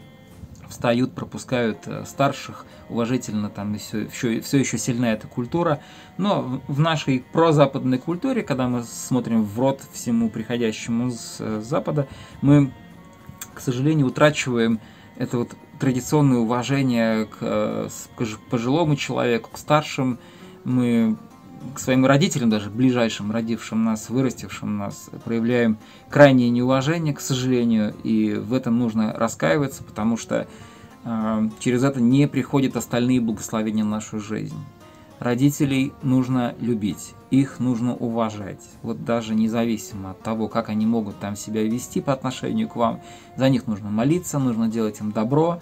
встают, пропускают э, старших, уважительно там все, все, все еще сильна эта культура. Но в нашей прозападной культуре, когда мы смотрим в рот всему приходящему с э, Запада, мы, к сожалению, утрачиваем это вот традиционное уважение к, э, к пожилому человеку, к старшим. Мы к своим родителям, даже ближайшим, родившим нас, вырастившим нас, проявляем крайнее неуважение, к сожалению, и в этом нужно раскаиваться, потому что через это не приходят остальные благословения в нашу жизнь. Родителей нужно любить, их нужно уважать. Вот даже независимо от того, как они могут там себя вести по отношению к вам, за них нужно молиться, нужно делать им добро,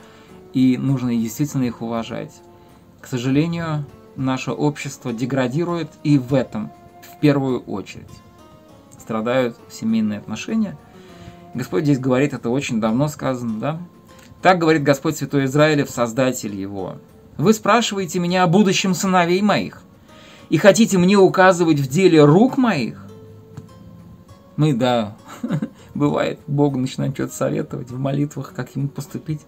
и нужно действительно их уважать. К сожалению, наше общество деградирует, и в этом в первую очередь страдают семейные отношения. Господь здесь говорит, это очень давно сказано, да? Так говорит Господь Святой Израилев, Создатель его. Вы спрашиваете меня о будущем сыновей моих и хотите мне указывать в деле рук моих? Мы, да, (laughs) бывает, Богу начинаем что-то советовать в молитвах, как ему поступить.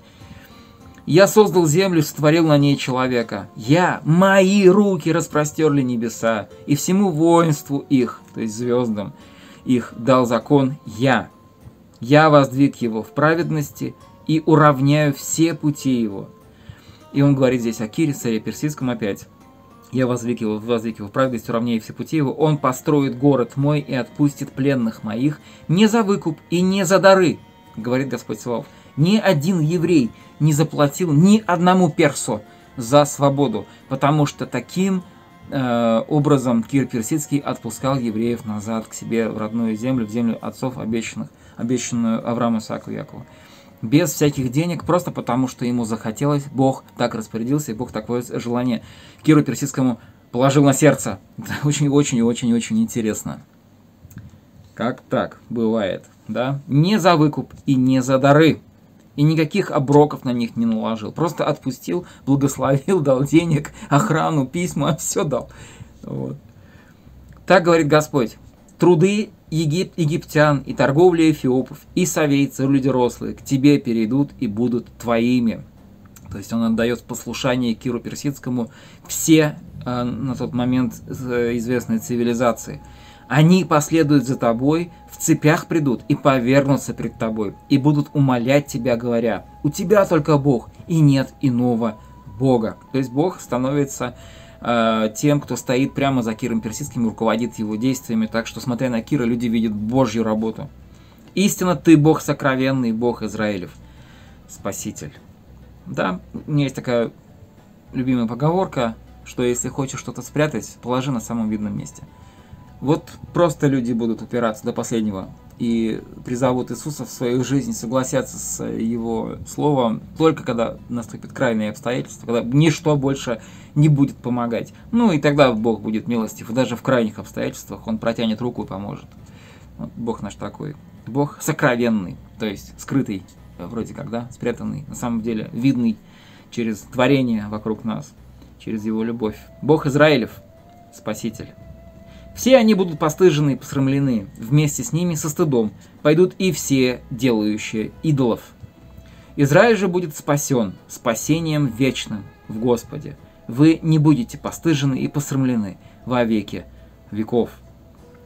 Я создал землю, сотворил на ней человека. Я, мои руки распростерли небеса, и всему воинству их, то есть звездам, их дал закон я. Я воздвиг его в праведности и уравняю все пути его. И он говорит здесь о Кире, царе персидском опять. Я возвик его, возвик его в праведность, уравняю все пути его. Он построит город мой и отпустит пленных моих не за выкуп и не за дары, говорит Господь Саваоф. Ни один еврей не заплатил ни одному персу за свободу, потому что таким э, образом Кир Персидский отпускал евреев назад к себе в родную землю, в землю отцов обещанных, обещанную Аврааму Исааку Якову. Без всяких денег, просто потому что ему захотелось, Бог так распорядился, и Бог такое желание Киру Персидскому положил на сердце. Очень-очень-очень-очень (laughs) интересно. Как так бывает, да? Не за выкуп и не за дары и никаких оброков на них не наложил. Просто отпустил, благословил, дал денег, охрану, письма, (laughs) все дал. Вот. Так говорит Господь. Труды Егип, египтян и торговля эфиопов, и совейцы, люди рослые, к тебе перейдут и будут твоими. То есть он отдает послушание Киру Персидскому все э, на тот момент э, известные цивилизации – они последуют за тобой, в цепях придут и повернутся пред тобой, и будут умолять тебя, говоря, у тебя только Бог, и нет иного Бога. То есть Бог становится тем, кто стоит прямо за Киром Персидским и руководит его действиями, так что, смотря на Кира, люди видят Божью работу. Истинно ты Бог сокровенный, Бог Израилев, Спаситель. Да, у меня есть такая любимая поговорка, что если хочешь что-то спрятать, положи на самом видном месте – вот просто люди будут упираться до последнего и призовут Иисуса в свою жизнь, согласятся с Его Словом, только когда наступит крайние обстоятельства, когда ничто больше не будет помогать. Ну и тогда Бог будет милостив, и даже в крайних обстоятельствах Он протянет руку и поможет. Вот Бог наш такой. Бог сокровенный, то есть скрытый, вроде как, да, спрятанный, на самом деле видный через творение вокруг нас, через Его любовь. Бог Израилев, Спаситель. Все они будут постыжены и посрамлены, вместе с ними со стыдом пойдут и все делающие идолов. Израиль же будет спасен спасением вечным в Господе. Вы не будете постыжены и посрамлены во веки веков.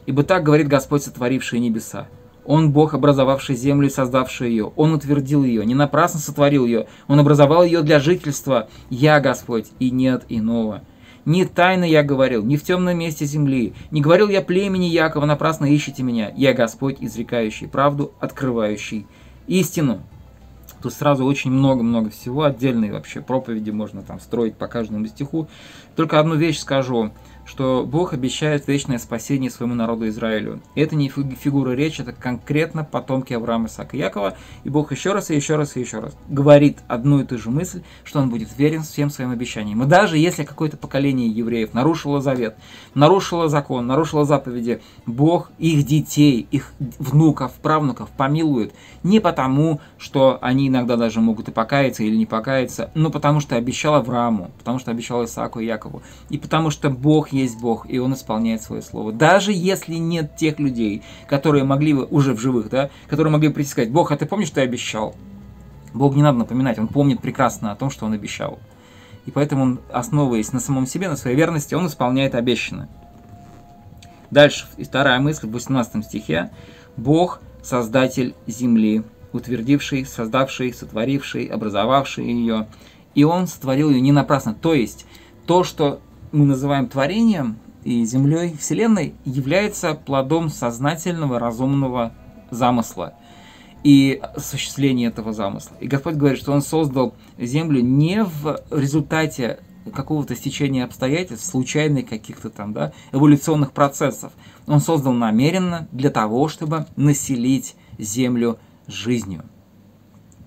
Ибо так говорит Господь, сотворивший небеса. Он Бог, образовавший землю и создавший ее. Он утвердил ее, не напрасно сотворил ее. Он образовал ее для жительства. Я Господь, и нет иного. Не тайно я говорил, не в темном месте земли. Не говорил я племени Якова, напрасно ищите меня. Я Господь, изрекающий правду, открывающий истину. Тут сразу очень много-много всего, отдельные вообще проповеди можно там строить по каждому стиху. Только одну вещь скажу что Бог обещает вечное спасение своему народу Израилю. Это не фигура речи, это конкретно потомки Авраама, Исаака и Якова. И Бог еще раз и еще раз и еще раз говорит одну и ту же мысль, что Он будет верен всем своим обещаниям. И даже если какое-то поколение евреев нарушило завет, нарушило закон, нарушило заповеди, Бог их детей, их внуков, правнуков помилует. Не потому, что они иногда даже могут и покаяться или не покаяться, но потому что обещал Аврааму, потому что обещал Исааку и Якову. И потому что Бог есть Бог, и Он исполняет свое слово. Даже если нет тех людей, которые могли бы, уже в живых, да, которые могли бы прийти сказать, Бог, а ты помнишь, что я обещал? Бог не надо напоминать, Он помнит прекрасно о том, что Он обещал. И поэтому Он, основываясь на самом себе, на своей верности, Он исполняет обещанное. Дальше, и вторая мысль в 18 стихе. Бог – создатель земли, утвердивший, создавший, сотворивший, образовавший ее. И Он сотворил ее не напрасно. То есть, то, что мы называем творением и землей Вселенной, является плодом сознательного, разумного замысла и осуществления этого замысла. И Господь говорит, что Он создал землю не в результате какого-то стечения обстоятельств, случайных каких-то там, да, эволюционных процессов. Он создал намеренно для того, чтобы населить Землю жизнью.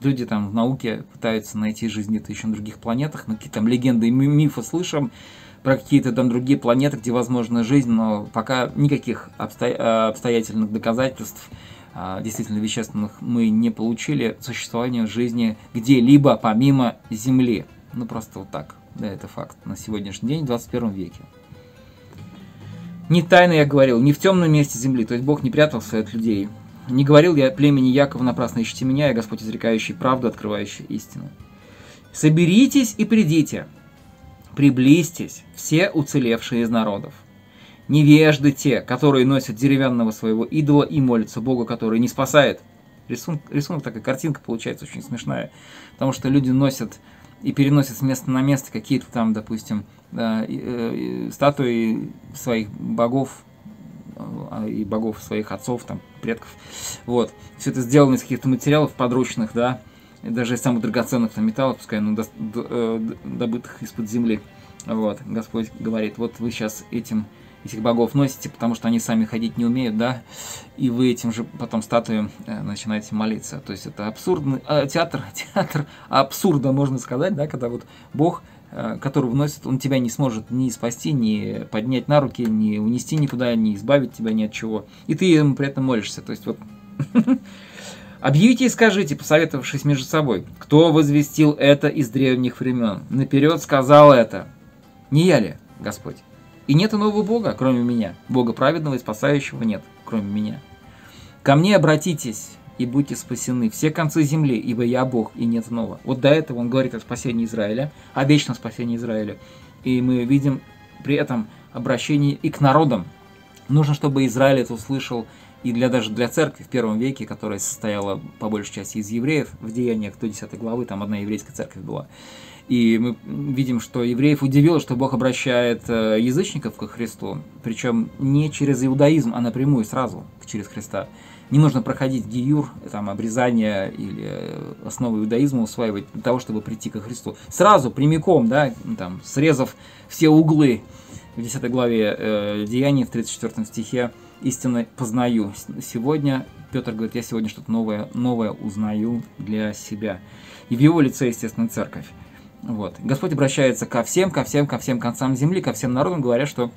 Люди там в науке пытаются найти жизнь где-то еще на других планетах, на какие-то там легенды и мифы слышим, про какие-то там другие планеты, где возможна жизнь, но пока никаких обстоя- обстоятельных доказательств а, действительно вещественных мы не получили существования жизни где-либо помимо Земли. Ну просто вот так. Да, это факт на сегодняшний день, в 21 веке. Не тайно я говорил, не в темном месте земли, то есть Бог не прятался от людей. Не говорил я племени Якова напрасно ищите меня, я Господь изрекающий правду, открывающий истину. Соберитесь и придите, приблизьтесь, все уцелевшие из народов. Невежды те, которые носят деревянного своего идола и молятся Богу, который не спасает. Рисунок, рисунок такая картинка получается очень смешная, потому что люди носят и переносят с места на место какие-то там, допустим, да, э, статуи своих богов а, и богов своих отцов, там, предков. Вот. Все это сделано из каких-то материалов подручных, да, даже из самых драгоценных там, металлов, пускай ну, до, до, э, добытых из-под земли. Вот. Господь говорит, вот вы сейчас этим этих богов носите, потому что они сами ходить не умеют, да, и вы этим же потом статуям э, начинаете молиться. То есть это абсурдный э, театр, (laughs) театр абсурда, можно сказать, да, когда вот Бог Э, который вносит, он тебя не сможет ни спасти, ни поднять на руки, ни унести никуда, ни избавить тебя ни от чего. И ты ему при этом молишься. То есть вот (laughs) Объявите и скажите, посоветовавшись между собой, кто возвестил это из древних времен. Наперед сказал это. Не я ли, Господь? И нет иного Бога, кроме меня. Бога праведного и спасающего нет, кроме меня. Ко мне обратитесь, и будьте спасены все концы земли, ибо я Бог и нет иного. Вот до этого он говорит о спасении Израиля, о вечном спасении Израиля. И мы видим при этом обращение и к народам. Нужно, чтобы Израиль это услышал и для, даже для церкви в первом веке, которая состояла по большей части из евреев, в деяниях до 10 главы, там одна еврейская церковь была. И мы видим, что евреев удивило, что Бог обращает э, язычников к Христу, причем не через иудаизм, а напрямую сразу через Христа не нужно проходить гиюр, там, обрезание или э, основы иудаизма усваивать для того, чтобы прийти ко Христу. Сразу, прямиком, да, там, срезав все углы в 10 главе э, Деяний, в 34 стихе, истинно познаю. Сегодня, Петр говорит, я сегодня что-то новое, новое узнаю для себя. И в его лице, естественно, церковь. Вот. Господь обращается ко всем, ко всем, ко всем концам земли, ко всем народам, говоря, что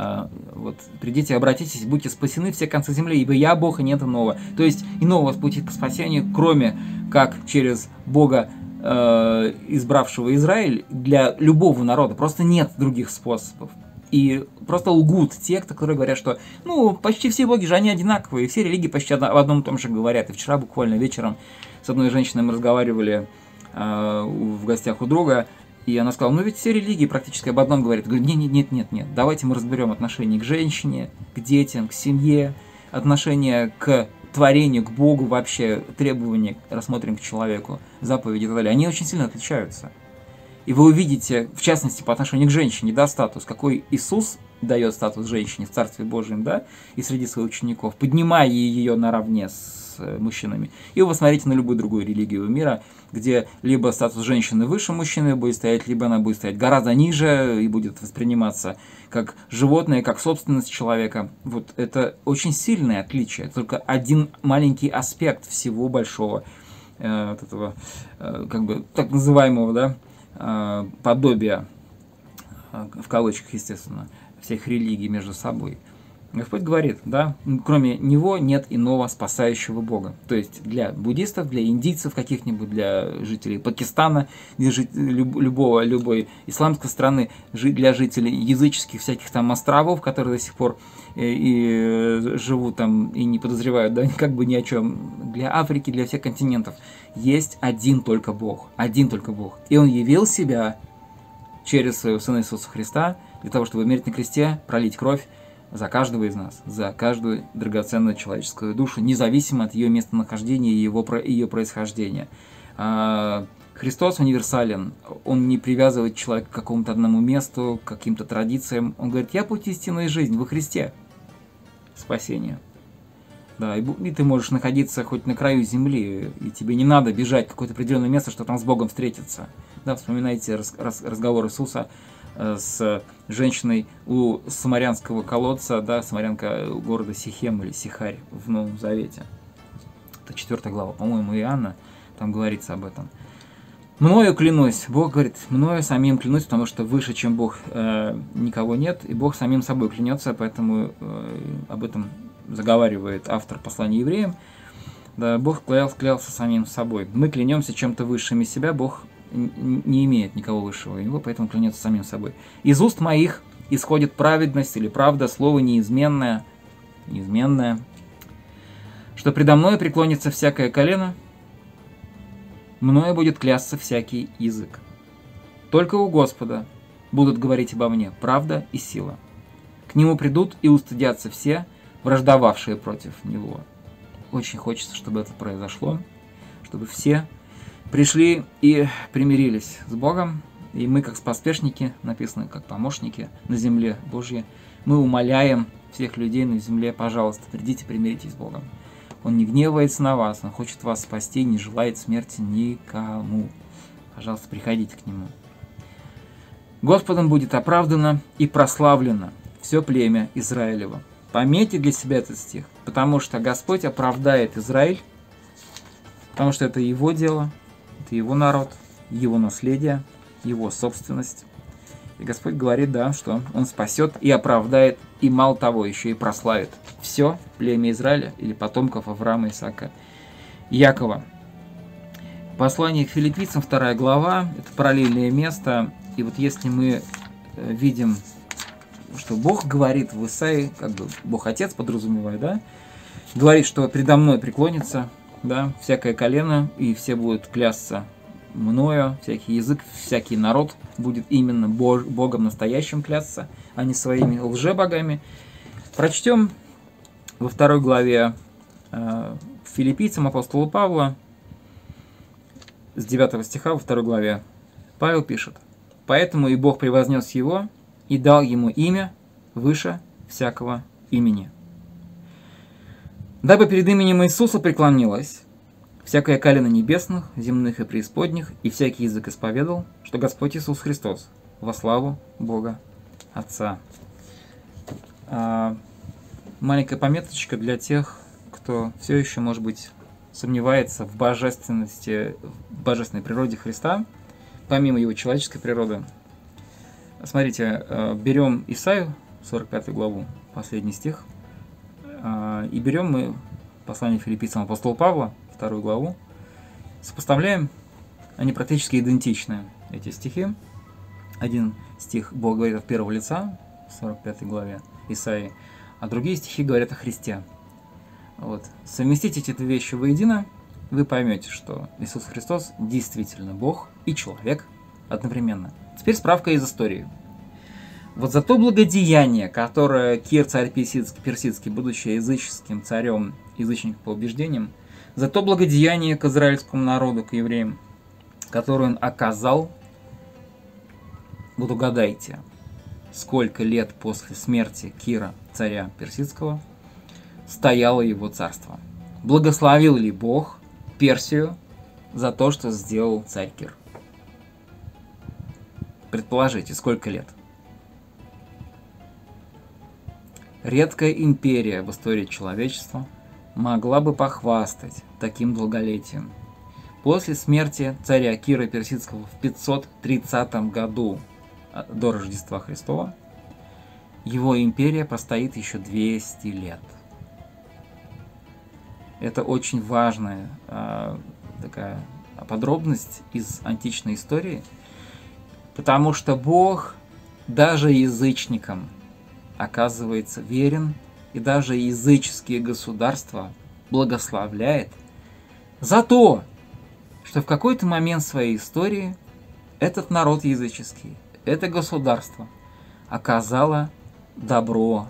а, вот, придите, обратитесь, будьте спасены все концы земли, ибо я Бог и нет иного. То есть иного пути к спасению, кроме как через Бога, э, избравшего Израиль, для любого народа. Просто нет других способов. И просто лгут те, которые говорят, что ну, почти все боги же они одинаковые, все религии почти об одном и том же говорят. И вчера буквально вечером с одной женщиной мы разговаривали э, в гостях у друга, и она сказала, ну ведь все религии практически об одном говорят. Я говорю, нет, нет, нет, нет, нет, давайте мы разберем отношение к женщине, к детям, к семье, отношение к творению, к Богу вообще, требования рассмотрим к человеку, заповеди и так далее. Они очень сильно отличаются. И вы увидите, в частности, по отношению к женщине, да, статус, какой Иисус дает статус женщине в Царстве Божьем, да, и среди своих учеников, поднимая ее наравне с э, мужчинами. И вы посмотрите на любую другую религию мира – где либо статус женщины выше мужчины будет стоять, либо она будет стоять гораздо ниже и будет восприниматься как животное, как собственность человека. Вот это очень сильное отличие, это только один маленький аспект всего большого э, вот этого, э, как бы так называемого, да, э, подобия, э, в кавычках, естественно, всех религий между собой. Господь говорит, да, кроме Него нет иного спасающего Бога. То есть для буддистов, для индийцев каких-нибудь, для жителей Пакистана, для жителей любого, любой исламской страны, для жителей языческих всяких там островов, которые до сих пор и, э, и э, живут там и не подозревают, да, (laughs) как бы ни о чем. Для Африки, для всех континентов есть один только Бог, один только Бог. И Он явил себя через своего Сына Иисуса Христа для того, чтобы умереть на кресте, пролить кровь за каждого из нас, за каждую драгоценную человеческую душу, независимо от ее местонахождения и его, ее происхождения. А, Христос универсален, он не привязывает человека к какому-то одному месту, к каким-то традициям. Он говорит, я путь истины и жизнь во Христе. Спасение. Да, и, и ты можешь находиться хоть на краю земли, и тебе не надо бежать в какое-то определенное место, чтобы там с Богом встретиться. Да, вспоминайте раз, раз, разговор Иисуса с женщиной у самарянского колодца, да, самарянка города Сихем или Сихарь в Новом Завете. Это четвертая глава, по-моему, Иоанна, там говорится об этом. Мною клянусь, Бог говорит, мною самим клянусь, потому что выше, чем Бог, э, никого нет, и Бог самим собой клянется, поэтому э, об этом заговаривает автор послания евреям. Да, Бог клялся, клялся самим собой. Мы клянемся чем-то высшим из себя, Бог не имеет никого высшего его, поэтому клянется самим собой. Из уст моих исходит праведность или правда, слово неизменное, неизменное, что предо мной преклонится всякое колено, мною будет клясться всякий язык. Только у Господа будут говорить обо мне правда и сила. К нему придут и устыдятся все, враждовавшие против него. Очень хочется, чтобы это произошло, чтобы все пришли и примирились с Богом, и мы, как поспешники, написано, как помощники на земле Божьей, мы умоляем всех людей на земле, пожалуйста, придите, примиритесь с Богом. Он не гневается на вас, Он хочет вас спасти, не желает смерти никому. Пожалуйста, приходите к Нему. Господом будет оправдано и прославлено все племя Израилева. Пометьте для себя этот стих, потому что Господь оправдает Израиль, потому что это Его дело, это Его народ, Его наследие, Его собственность. И Господь говорит, да, что Он спасет и оправдает, и мало того, еще и прославит все племя Израиля или потомков Авраама, Исаака, Якова. Послание к филиппийцам, вторая глава, это параллельное место. И вот если мы э, видим, что Бог говорит в Исаии, как бы Бог Отец подразумевает, да, говорит, что предо мной преклонится, да, всякое колено, и все будут клясться мною, всякий язык, всякий народ будет именно Бог, Богом настоящим клясться, а не своими лжебогами. Прочтем во второй главе э, филиппийцам апостола Павла с 9 стиха во второй главе. Павел пишет, «Поэтому и Бог превознес его и дал ему имя выше всякого имени, дабы перед именем Иисуса преклонилось всякое колено небесных, земных и преисподних, и всякий язык исповедал, что Господь Иисус Христос, во славу Бога Отца. А, маленькая пометочка для тех, кто все еще, может быть, сомневается в божественности, в божественной природе Христа, помимо его человеческой природы. Смотрите, а, берем Исаию, 45 главу, последний стих, и берем мы послание филиппийцам апостола Павла, вторую главу, сопоставляем, они практически идентичны, эти стихи. Один стих Бог говорит от первого лица, в 45 главе Исаии, а другие стихи говорят о Христе. Вот. Совместите эти две вещи воедино, вы поймете, что Иисус Христос действительно Бог и человек одновременно. Теперь справка из истории. Вот за то благодеяние, которое Кир, царь персидский, персидский будучи языческим царем, язычник по убеждениям, за то благодеяние к израильскому народу, к евреям, которое он оказал, вот угадайте, сколько лет после смерти Кира, царя персидского, стояло его царство. Благословил ли Бог Персию за то, что сделал царь Кир? Предположите, сколько лет? Редкая империя в истории человечества – могла бы похвастать таким долголетием. После смерти царя Кира Персидского в 530 году а, до Рождества Христова его империя простоит еще 200 лет. Это очень важная э, такая подробность из античной истории, потому что Бог даже язычникам оказывается верен и даже языческие государства благословляет за то, что в какой-то момент своей истории этот народ языческий, это государство оказало добро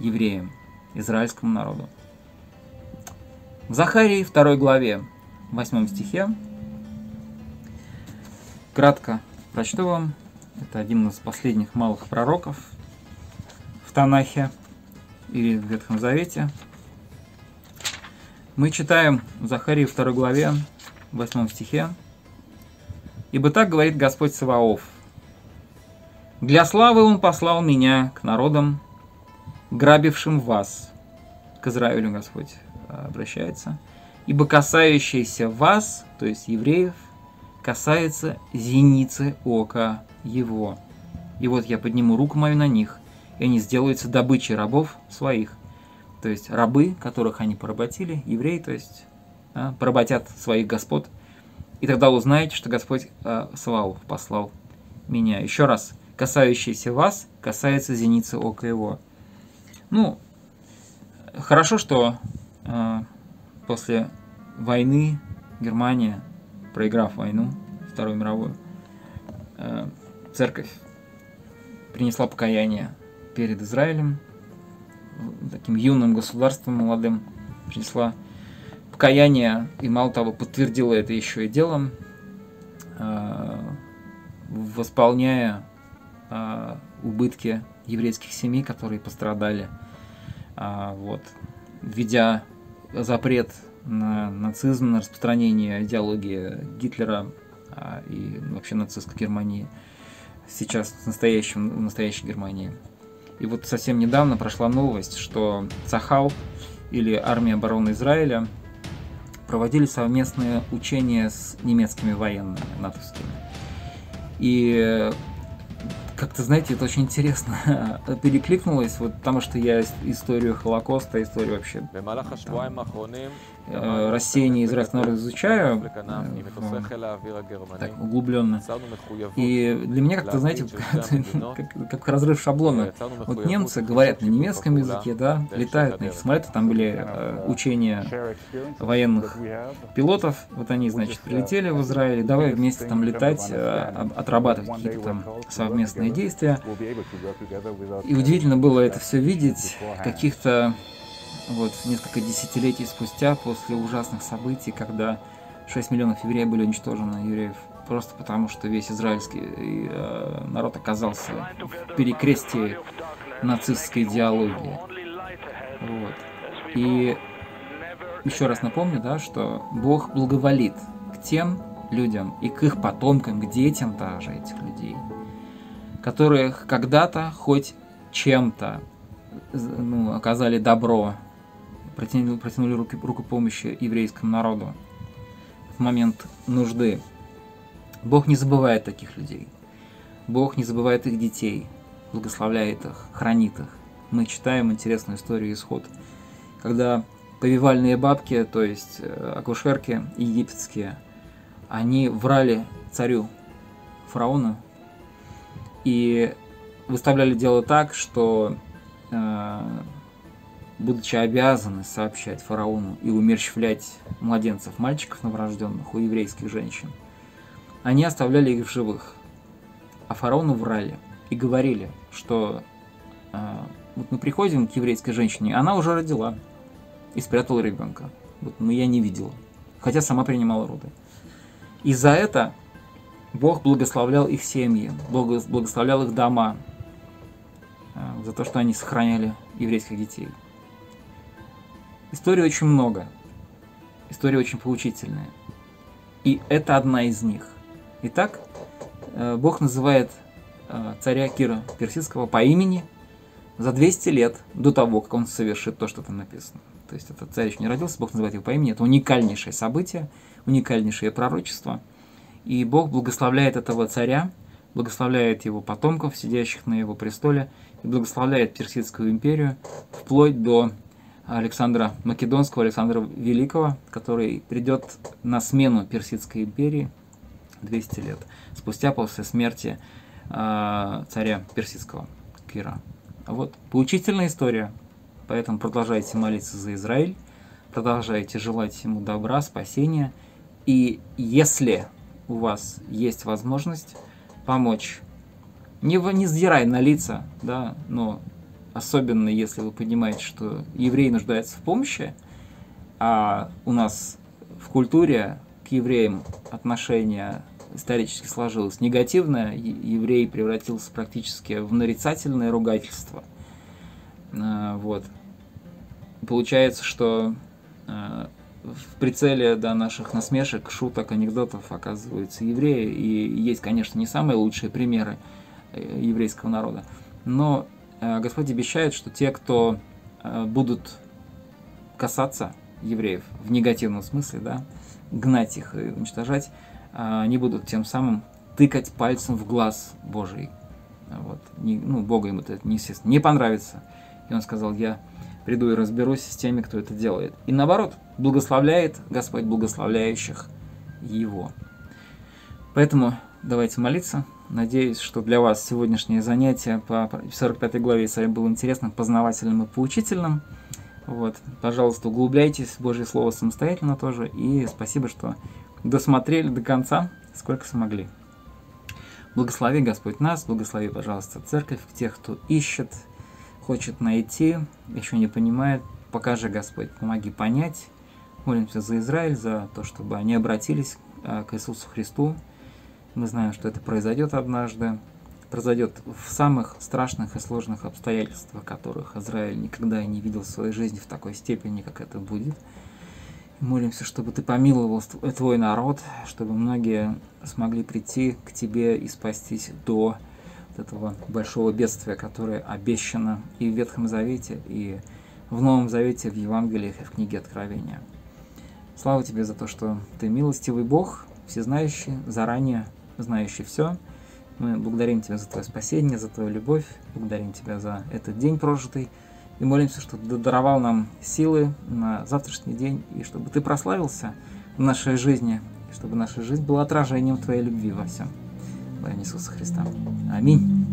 евреям, израильскому народу. В Захарии 2 главе, 8 стихе, кратко прочту вам, это один из последних малых пророков Танахе – или в Ветхом Завете, мы читаем в Захарии 2 главе, 8 стихе, «Ибо так говорит Господь Саваоф, «Для славы Он послал меня к народам, грабившим вас». К Израилю Господь а, обращается. «Ибо касающийся вас, то есть евреев, касается зеницы ока его. И вот я подниму руку мою на них, и они сделаются добычей рабов своих. То есть рабы, которых они поработили, евреи, то есть а, поработят своих господ. И тогда узнаете, что Господь а, Саваоф послал меня. Еще раз, касающийся вас, касается зеницы ока его. Ну, хорошо, что а, после войны Германия проиграв войну, Вторую мировую, э, церковь принесла покаяние перед Израилем, таким юным государством молодым, принесла покаяние и, мало того, подтвердила это еще и делом, э, восполняя э, убытки еврейских семей, которые пострадали, а, вот, введя запрет на нацизм, на распространение идеологии Гитлера а, и вообще нацистской Германии сейчас в, настоящем, в настоящей Германии. И вот совсем недавно прошла новость, что Цахал или армия обороны Израиля проводили совместные учения с немецкими военными, натовскими. И как-то, знаете, это очень интересно (laughs) перекликнулось, вот потому что я историю Холокоста, историю вообще там, э, рассеяния израильского народа изучаю э, так, углубленно. И для меня как-то, знаете, (laughs) как, как разрыв шаблона. Вот немцы говорят на немецком языке, да, летают на их самолеты, там были э, учения военных пилотов, вот они, значит, прилетели в Израиль, давай вместе там летать, отрабатывать какие-то там совместные действия. И удивительно было это все видеть, каких-то вот несколько десятилетий спустя, после ужасных событий, когда 6 миллионов евреев были уничтожены, евреев, просто потому что весь израильский э, народ оказался в перекрестии нацистской идеологии. Вот. И еще раз напомню, да, что Бог благоволит к тем людям и к их потомкам, к детям даже этих людей, которых когда-то хоть чем-то ну, оказали добро, протянули, протянули руки, руку помощи еврейскому народу в момент нужды. Бог не забывает таких людей. Бог не забывает их детей, благословляет их, хранит их. Мы читаем интересную историю исход, когда повивальные бабки, то есть э, акушерки египетские, они врали царю фараону и выставляли дело так, что, э, будучи обязаны сообщать фараону и умерщвлять младенцев, мальчиков новорожденных у еврейских женщин, они оставляли их в живых. А фараону врали и говорили, что э, вот мы приходим к еврейской женщине, она уже родила и спрятала ребенка. Вот, но я не видела, хотя сама принимала роды. И за это Бог благословлял их семьи, благословлял их дома, э, за то, что они сохраняли еврейских детей. Историй очень много. История очень поучительная. И это одна из них. Итак, э, Бог называет э, царя Кира Персидского по имени за 200 лет до того, как он совершит то, что там написано. То есть этот царь еще не родился, Бог называет его по имени. Это уникальнейшее событие – уникальнейшее пророчество. И Бог благословляет этого царя, благословляет его потомков, сидящих на его престоле, и благословляет Персидскую империю вплоть до Александра Македонского, Александра Великого, который придет на смену Персидской империи 200 лет спустя после смерти э, царя Персидского Кира. Вот поучительная история, поэтому продолжайте молиться за Израиль, продолжайте желать ему добра, спасения – и если у вас есть возможность помочь, не, не сдирай на лица, да, но особенно если вы понимаете, что еврей нуждается в помощи, а у нас в культуре к евреям отношение исторически сложилось негативное, еврей превратился практически в нарицательное ругательство. А, вот. Получается, что а, в прицеле да, наших насмешек, шуток, анекдотов оказываются евреи. И есть, конечно, не самые лучшие примеры э, еврейского народа. Но Господь обещает, что те, кто э, будут касаться евреев в негативном смысле, да, гнать их и уничтожать, они будут тем самым тыкать пальцем в глаз Божий. Вот. Не, ну, Богу им это, естественно, не понравится. И он сказал, я приду и разберусь с теми, кто это делает. И наоборот, благословляет Господь благословляющих Его. Поэтому давайте молиться. Надеюсь, что для вас сегодняшнее занятие по 45 главе Исаия было интересным, познавательным и поучительным. Вот. Пожалуйста, углубляйтесь в Божье Слово самостоятельно тоже. И спасибо, что досмотрели до конца, сколько смогли. Благослови, Господь, нас, благослови, пожалуйста, церковь, тех, кто ищет, хочет найти, еще не понимает. Покажи, Господь, помоги понять. Молимся за Израиль, за то, чтобы они обратились а, к Иисусу Христу. Мы знаем, что это произойдет однажды. Произойдет в самых страшных и сложных обстоятельствах, которых Израиль никогда и не видел в своей жизни в такой степени, как это будет. Молимся, чтобы ты помиловал твой народ, чтобы многие смогли прийти к тебе и спастись до вот этого большого бедствия, которое обещано и в Ветхом Завете, и в Новом Завете, в Евангелиях и в книге Откровения. Слава тебе за то, что ты милостивый Бог, всезнающий, заранее знающий все. Мы благодарим тебя за твое спасение, за твою любовь, благодарим тебя за этот день прожитый, и молимся, чтобы ты даровал нам силы на завтрашний день, и чтобы ты прославился в нашей жизни, и чтобы наша жизнь была отражением твоей любви во всем. Во имя Иисуса Христа. Аминь.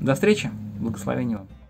До встречи. Благословения вам.